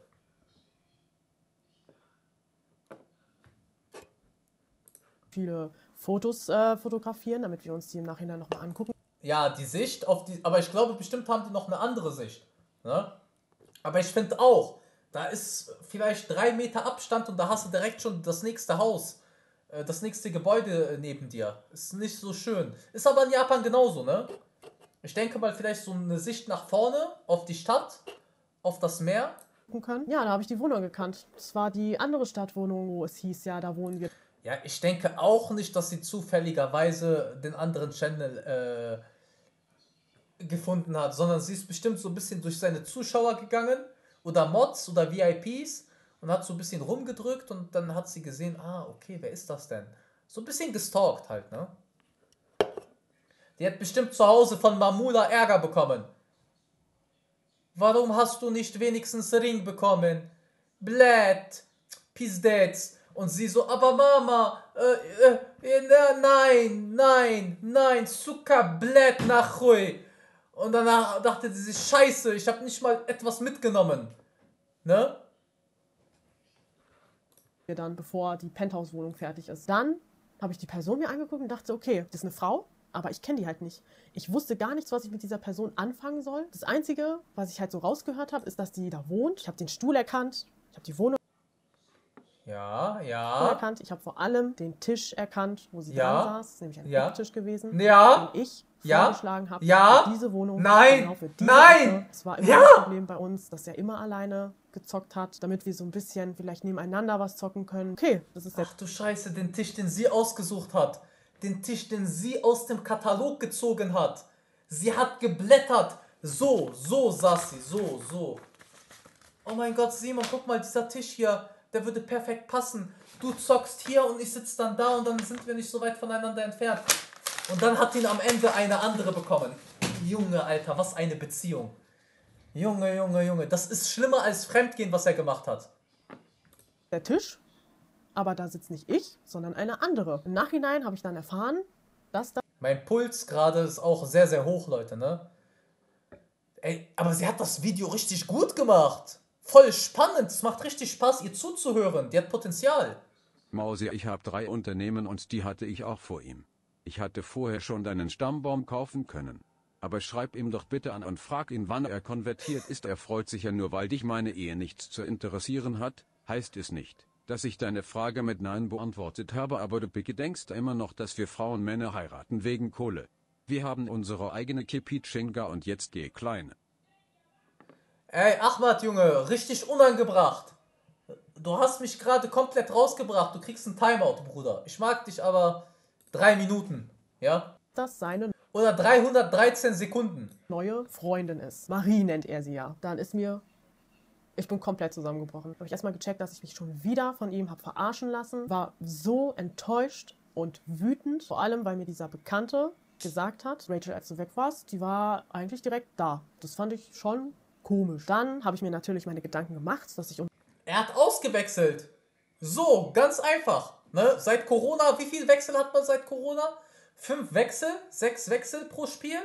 viele Fotos äh, fotografieren, damit wir uns die im Nachhinein nochmal angucken. Ja, die Sicht auf die. Aber ich glaube, bestimmt haben die noch eine andere Sicht. Ne? Aber ich finde auch, da ist vielleicht drei Meter Abstand und da hast du direkt schon das nächste Haus. äh, Das nächste Gebäude äh, neben dir. Ist nicht so schön. Ist aber in Japan genauso, ne? Ich denke mal, vielleicht so eine Sicht nach vorne auf die Stadt, auf das Meer. können. Ja, da habe ich die Wohnung gekannt. Das war die andere Stadtwohnung, wo es hieß, ja, da wohnen wir. Ja, ich denke auch nicht, dass sie zufälligerweise den anderen Channel äh, gefunden hat, sondern sie ist bestimmt so ein bisschen durch seine Zuschauer gegangen oder Mods oder VIPs und hat so ein bisschen rumgedrückt und dann hat sie gesehen, ah, okay, wer ist das denn? So ein bisschen gestalkt halt, ne? Die hat bestimmt zu Hause von Mamula Ärger bekommen. Warum hast du nicht wenigstens Ring bekommen? Blät, Pizdetz. Und sie so, aber Mama, äh, äh, äh, nein, nein, nein, Zucker, Blät, nachhui. Und danach dachte sie sich, scheiße, ich habe nicht mal etwas mitgenommen. Ne? wir dann, bevor die Penthouse-Wohnung fertig ist. Dann habe ich die Person mir angeguckt und dachte, okay, das ist eine Frau, aber ich kenne die halt nicht. Ich wusste gar nichts, was ich mit dieser Person anfangen soll. Das Einzige, was ich halt so rausgehört habe, ist, dass die da wohnt. Ich habe den Stuhl erkannt, ich habe die Wohnung Ja, ja. erkannt, ich habe vor allem den Tisch erkannt, wo sie Ja. dran saß. Das ist nämlich ein Ja. Tisch gewesen. Ja. Den ich Ja. vorgeschlagen habe. Ja. Diese Wohnung. Nein. Genau für diese Nein. Es war immer Ja. das Problem bei uns, dass er immer alleine gezockt hat, damit wir so ein bisschen vielleicht nebeneinander was zocken können. Okay, das ist der Ach du Scheiße, den Tisch, den sie ausgesucht hat. Den Tisch, den sie aus dem Katalog gezogen hat. Sie hat geblättert. So, so saß sie, so, so. Oh mein Gott, Simon, guck mal, dieser Tisch hier, der würde perfekt passen. Du zockst hier und ich sitze dann da und dann sind wir nicht so weit voneinander entfernt. Und dann hat ihn am Ende eine andere bekommen. Junge, Alter, was eine Beziehung. Junge, Junge, Junge. Das ist schlimmer als Fremdgehen, was er gemacht hat. der Tisch, aber da sitzt nicht ich, sondern eine andere. Im Nachhinein habe ich dann erfahren, dass da Mein Puls gerade ist auch sehr, sehr hoch, Leute, ne? Ey, aber sie hat das Video richtig gut gemacht. Voll spannend. Es macht richtig Spaß, ihr zuzuhören. Die hat Potenzial. Mausi, ich habe drei Unternehmen und die hatte ich auch vor ihm. Ich hatte vorher schon deinen Stammbaum kaufen können. Aber schreib ihm doch bitte an und frag ihn, wann er konvertiert ist. Er freut sich ja nur, weil dich meine Ehe nichts zu interessieren hat, heißt es nicht, dass ich deine Frage mit Nein beantwortet habe, aber du gedenkst immer noch, dass wir Frauen Männer heiraten wegen Kohle. Wir haben unsere eigene Kipitschinga und jetzt geh Kleine. Ey, Ahmad, Junge, richtig unangebracht. Du hast mich gerade komplett rausgebracht. Du kriegst einen Timeout, Bruder. Ich mag dich aber drei Minuten. Ja? das seine Oder 313 Sekunden. neue Freundin ist. Marie nennt er sie ja. Dann ist mir. Ich bin komplett zusammengebrochen. Habe ich erstmal gecheckt, dass ich mich schon wieder von ihm habe verarschen lassen. War so enttäuscht und wütend. Vor allem, weil mir dieser Bekannte gesagt hat, Rachel, als du weg warst, die war eigentlich direkt da. Das fand ich schon komisch. Dann habe ich mir natürlich meine Gedanken gemacht, dass ich um Er hat ausgewechselt. So, ganz einfach. Ne? Seit Corona, wie viel Wechsel hat man seit Corona? Fünf Wechsel, sechs Wechsel pro Spiel.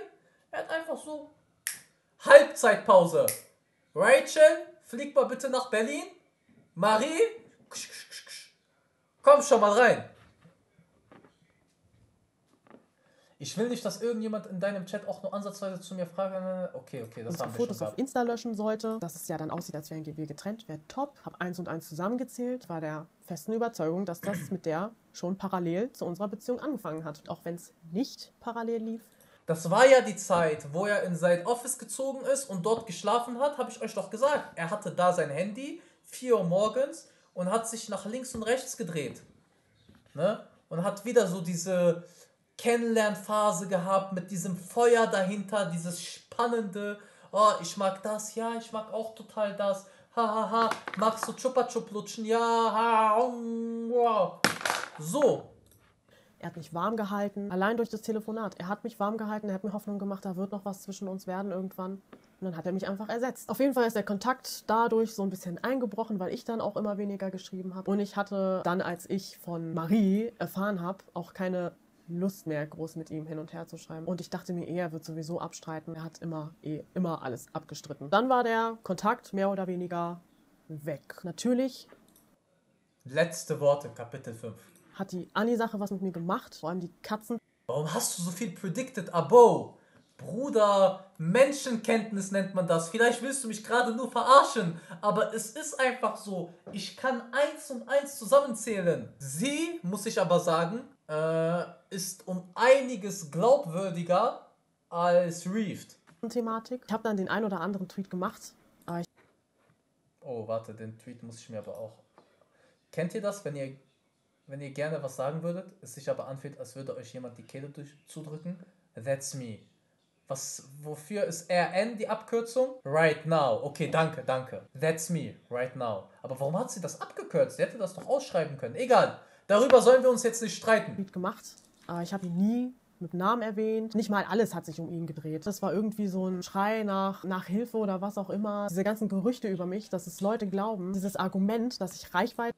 Er hat einfach so Halbzeitpause. Rachel, flieg mal bitte nach Berlin. Marie, ksch, ksch, ksch, ksch. komm schon mal rein. Ich will nicht, dass irgendjemand in deinem Chat auch nur ansatzweise zu mir fragt. Okay, okay, das unsere haben wir Fotos auf. Insta löschen sollte, dass es ja dann aussieht, als wären wir getrennt, wäre top. Hab eins und eins zusammengezählt, war der festen Überzeugung, dass das mit der schon parallel zu unserer Beziehung angefangen hat. Auch wenn es nicht parallel lief. Das war ja die Zeit, wo er in sein Office gezogen ist und dort geschlafen hat, habe ich euch doch gesagt. Er hatte da sein Handy, 4 Uhr morgens, und hat sich nach links und rechts gedreht. Ne? Und hat wieder so diese Kennenlernphase gehabt mit diesem Feuer dahinter, dieses spannende, oh, ich mag das, ja, ich mag auch total das, ha, ha, ha, magst du Chupa Chup lutschen, ja, ha, um, wow. So, Er hat mich warm gehalten, allein durch das Telefonat. Er hat mich warm gehalten, er hat mir Hoffnung gemacht, da wird noch was zwischen uns werden irgendwann. Und dann hat er mich einfach ersetzt. Auf jeden Fall ist der Kontakt dadurch so ein bisschen eingebrochen, weil ich dann auch immer weniger geschrieben habe. Und ich hatte dann, als ich von Marie erfahren habe, auch keine Lust mehr, groß mit ihm hin und her zu schreiben. Und ich dachte mir, er wird sowieso abstreiten. Er hat immer, eh, immer alles abgestritten. Dann war der Kontakt mehr oder weniger weg. Natürlich letzte Worte, Kapitel 5. hat die Anni-Sache was mit mir gemacht, vor allem die Katzen. Warum hast du so viel predicted, Abo? Bruder, Menschenkenntnis nennt man das. Vielleicht willst du mich gerade nur verarschen, aber es ist einfach so. Ich kann eins und eins zusammenzählen. Sie, muss ich aber sagen, äh, ist um einiges glaubwürdiger als Reefed. Thematik. Ich habe dann den ein oder anderen Tweet gemacht, Oh, warte, den Tweet muss ich mir aber auch. Kennt ihr das, wenn ihr, wenn ihr gerne was sagen würdet, es sich aber anfühlt, als würde euch jemand die Kehle durch, zudrücken? That's me. Was, wofür ist RN die Abkürzung? Right now. Okay, danke, danke. That's me, right now. Aber warum hat sie das abgekürzt? Sie hätte das doch ausschreiben können. Egal. Darüber sollen wir uns jetzt nicht streiten. Tweet gemacht, aber ich habe ihn nie mit Namen erwähnt. Nicht mal alles hat sich um ihn gedreht. Das war irgendwie so ein Schrei nach, nach Hilfe oder was auch immer. Diese ganzen Gerüchte über mich, dass es Leute glauben. Dieses Argument, dass ich Reichweite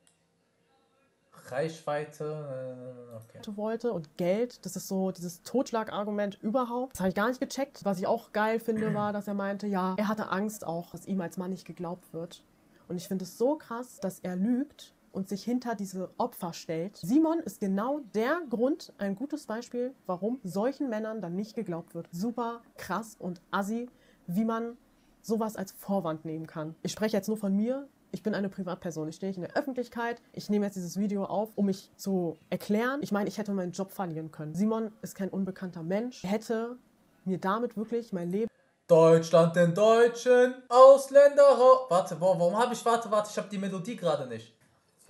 Reichweite. äh, Okay. wollte und Geld, das ist so dieses Totschlagargument überhaupt. Das habe ich gar nicht gecheckt. Was ich auch geil finde, war, dass er meinte, ja, er hatte Angst auch, dass ihm als Mann nicht geglaubt wird. Und ich finde es so krass, dass er lügt und sich hinter diese Opfer stellt. Simon ist genau der Grund, ein gutes Beispiel, warum solchen Männern dann nicht geglaubt wird. Super krass und assi, wie man sowas als Vorwand nehmen kann. Ich spreche jetzt nur von mir. Ich bin eine Privatperson. Ich stehe nicht in der Öffentlichkeit. Ich nehme jetzt dieses Video auf, um mich zu erklären. Ich meine, ich hätte meinen Job verlieren können. Simon ist kein unbekannter Mensch. Er hätte mir damit wirklich mein Leben Deutschland den Deutschen, Ausländer. Warte, warum habe ich, warte, warte, ich habe die Melodie gerade nicht.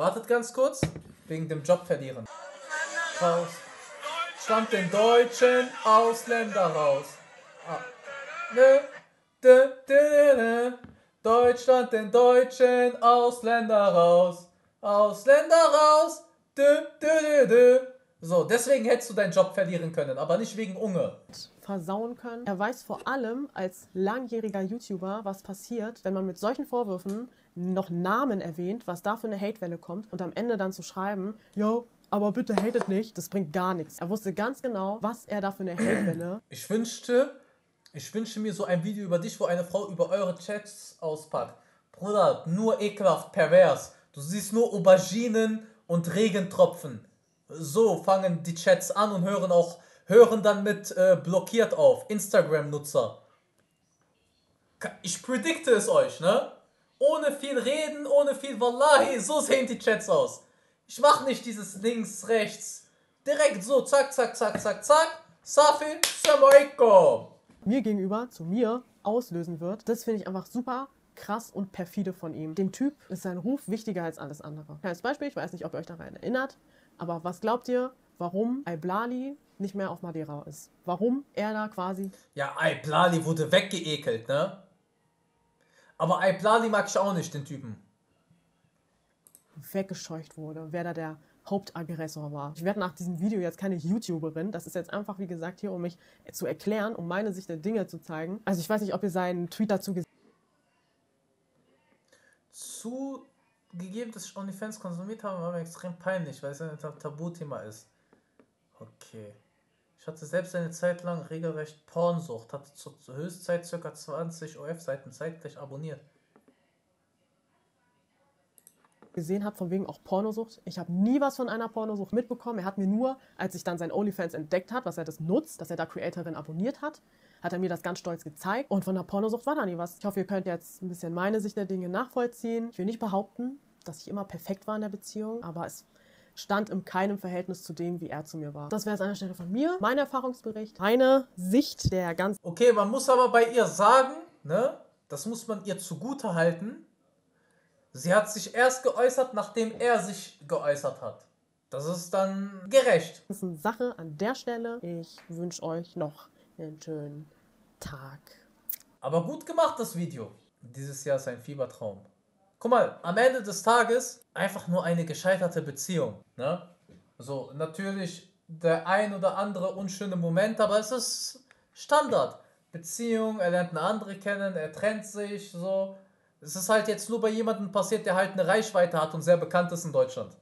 Wartet ganz kurz, wegen dem Job verlieren. Raus. Deutschland den Deutschen, Ausländer raus. Ah. De, de, de, de. Deutschland den Deutschen, Ausländer raus. Ausländer raus. So, deswegen hättest du deinen Job verlieren können, aber nicht wegen Unge. versauen können. Er weiß vor allem als langjähriger YouTuber, was passiert, wenn man mit solchen Vorwürfen noch Namen erwähnt, was da für eine Hatewelle kommt und am Ende dann zu schreiben, yo, aber bitte hatet nicht, das bringt gar nichts. Er wusste ganz genau, was er da für eine Hatewelle Ich wünschte, ich wünsche mir so ein Video über dich, wo eine Frau über eure Chats auspackt. Bruder, nur ekelhaft, pervers. Du siehst nur Auberginen und Regentropfen. So fangen die Chats an und hören auch, hören dann mit äh, blockiert auf. Instagram-Nutzer. Ka- Ich predikte es euch, ne? Ohne viel reden, ohne viel Wallahi, so sehen die Chats aus. Ich mach nicht dieses links, rechts. Direkt so, zack, zack, zack, zack, zack. Safi, Salam alaikum. mir gegenüber, zu mir, auslösen wird. Das finde ich einfach super krass und perfide von ihm. Dem Typ ist sein Ruf wichtiger als alles andere. Kleines Beispiel, ich weiß nicht, ob ihr euch daran erinnert, aber was glaubt ihr, warum Iblali nicht mehr auf Madeira ist? Warum er da quasi Ja, Aiblali wurde weggeekelt, ne? Aber Aiblali mag ich auch nicht, den Typen. weggescheucht wurde, wer da der Hauptaggressor war. Ich werde nach diesem Video jetzt keine YouTuberin. Das ist jetzt einfach, wie gesagt, hier, um mich zu erklären, um meine Sicht der Dinge zu zeigen. Also ich weiß nicht, ob ihr seinen Tweet dazu gesehen Zugegeben, dass ich OnlyFans konsumiert habe, war mir extrem peinlich, weil es ein Tab- Tabuthema ist. Okay. Ich hatte selbst eine Zeit lang regelrecht Pornsucht, hatte zur Höchstzeit ca. 20 OF-Seiten zeitgleich abonniert. gesehen habe, von wegen auch Pornosucht. Ich habe nie was von einer Pornosucht mitbekommen. Er hat mir nur, als ich dann sein OnlyFans entdeckt hat, was er das nutzt, dass er da Creatorin abonniert hat, hat er mir das ganz stolz gezeigt. Und von der Pornosucht war da nie was. Ich hoffe, ihr könnt jetzt ein bisschen meine Sicht der Dinge nachvollziehen. Ich will nicht behaupten, dass ich immer perfekt war in der Beziehung, aber es stand in keinem Verhältnis zu dem, wie er zu mir war. Das wäre es an der Stelle von mir. Mein Erfahrungsbericht, meine Sicht der ganzen Okay, man muss aber bei ihr sagen, ne, das muss man ihr zugute halten. Sie hat sich erst geäußert, nachdem er sich geäußert hat. Das ist dann gerecht. Sache an der Stelle. Ich wünsche euch noch einen schönen Tag. Aber gut gemacht, das Video. Dieses Jahr ist ein Fiebertraum. Guck mal, am Ende des Tages einfach nur eine gescheiterte Beziehung. Ne? So, natürlich der ein oder andere unschöne Moment, aber es ist Standard. Beziehung, er lernt eine andere kennen, er trennt sich, so. Es ist halt jetzt nur bei jemandem passiert, der halt eine Reichweite hat und sehr bekannt ist in Deutschland.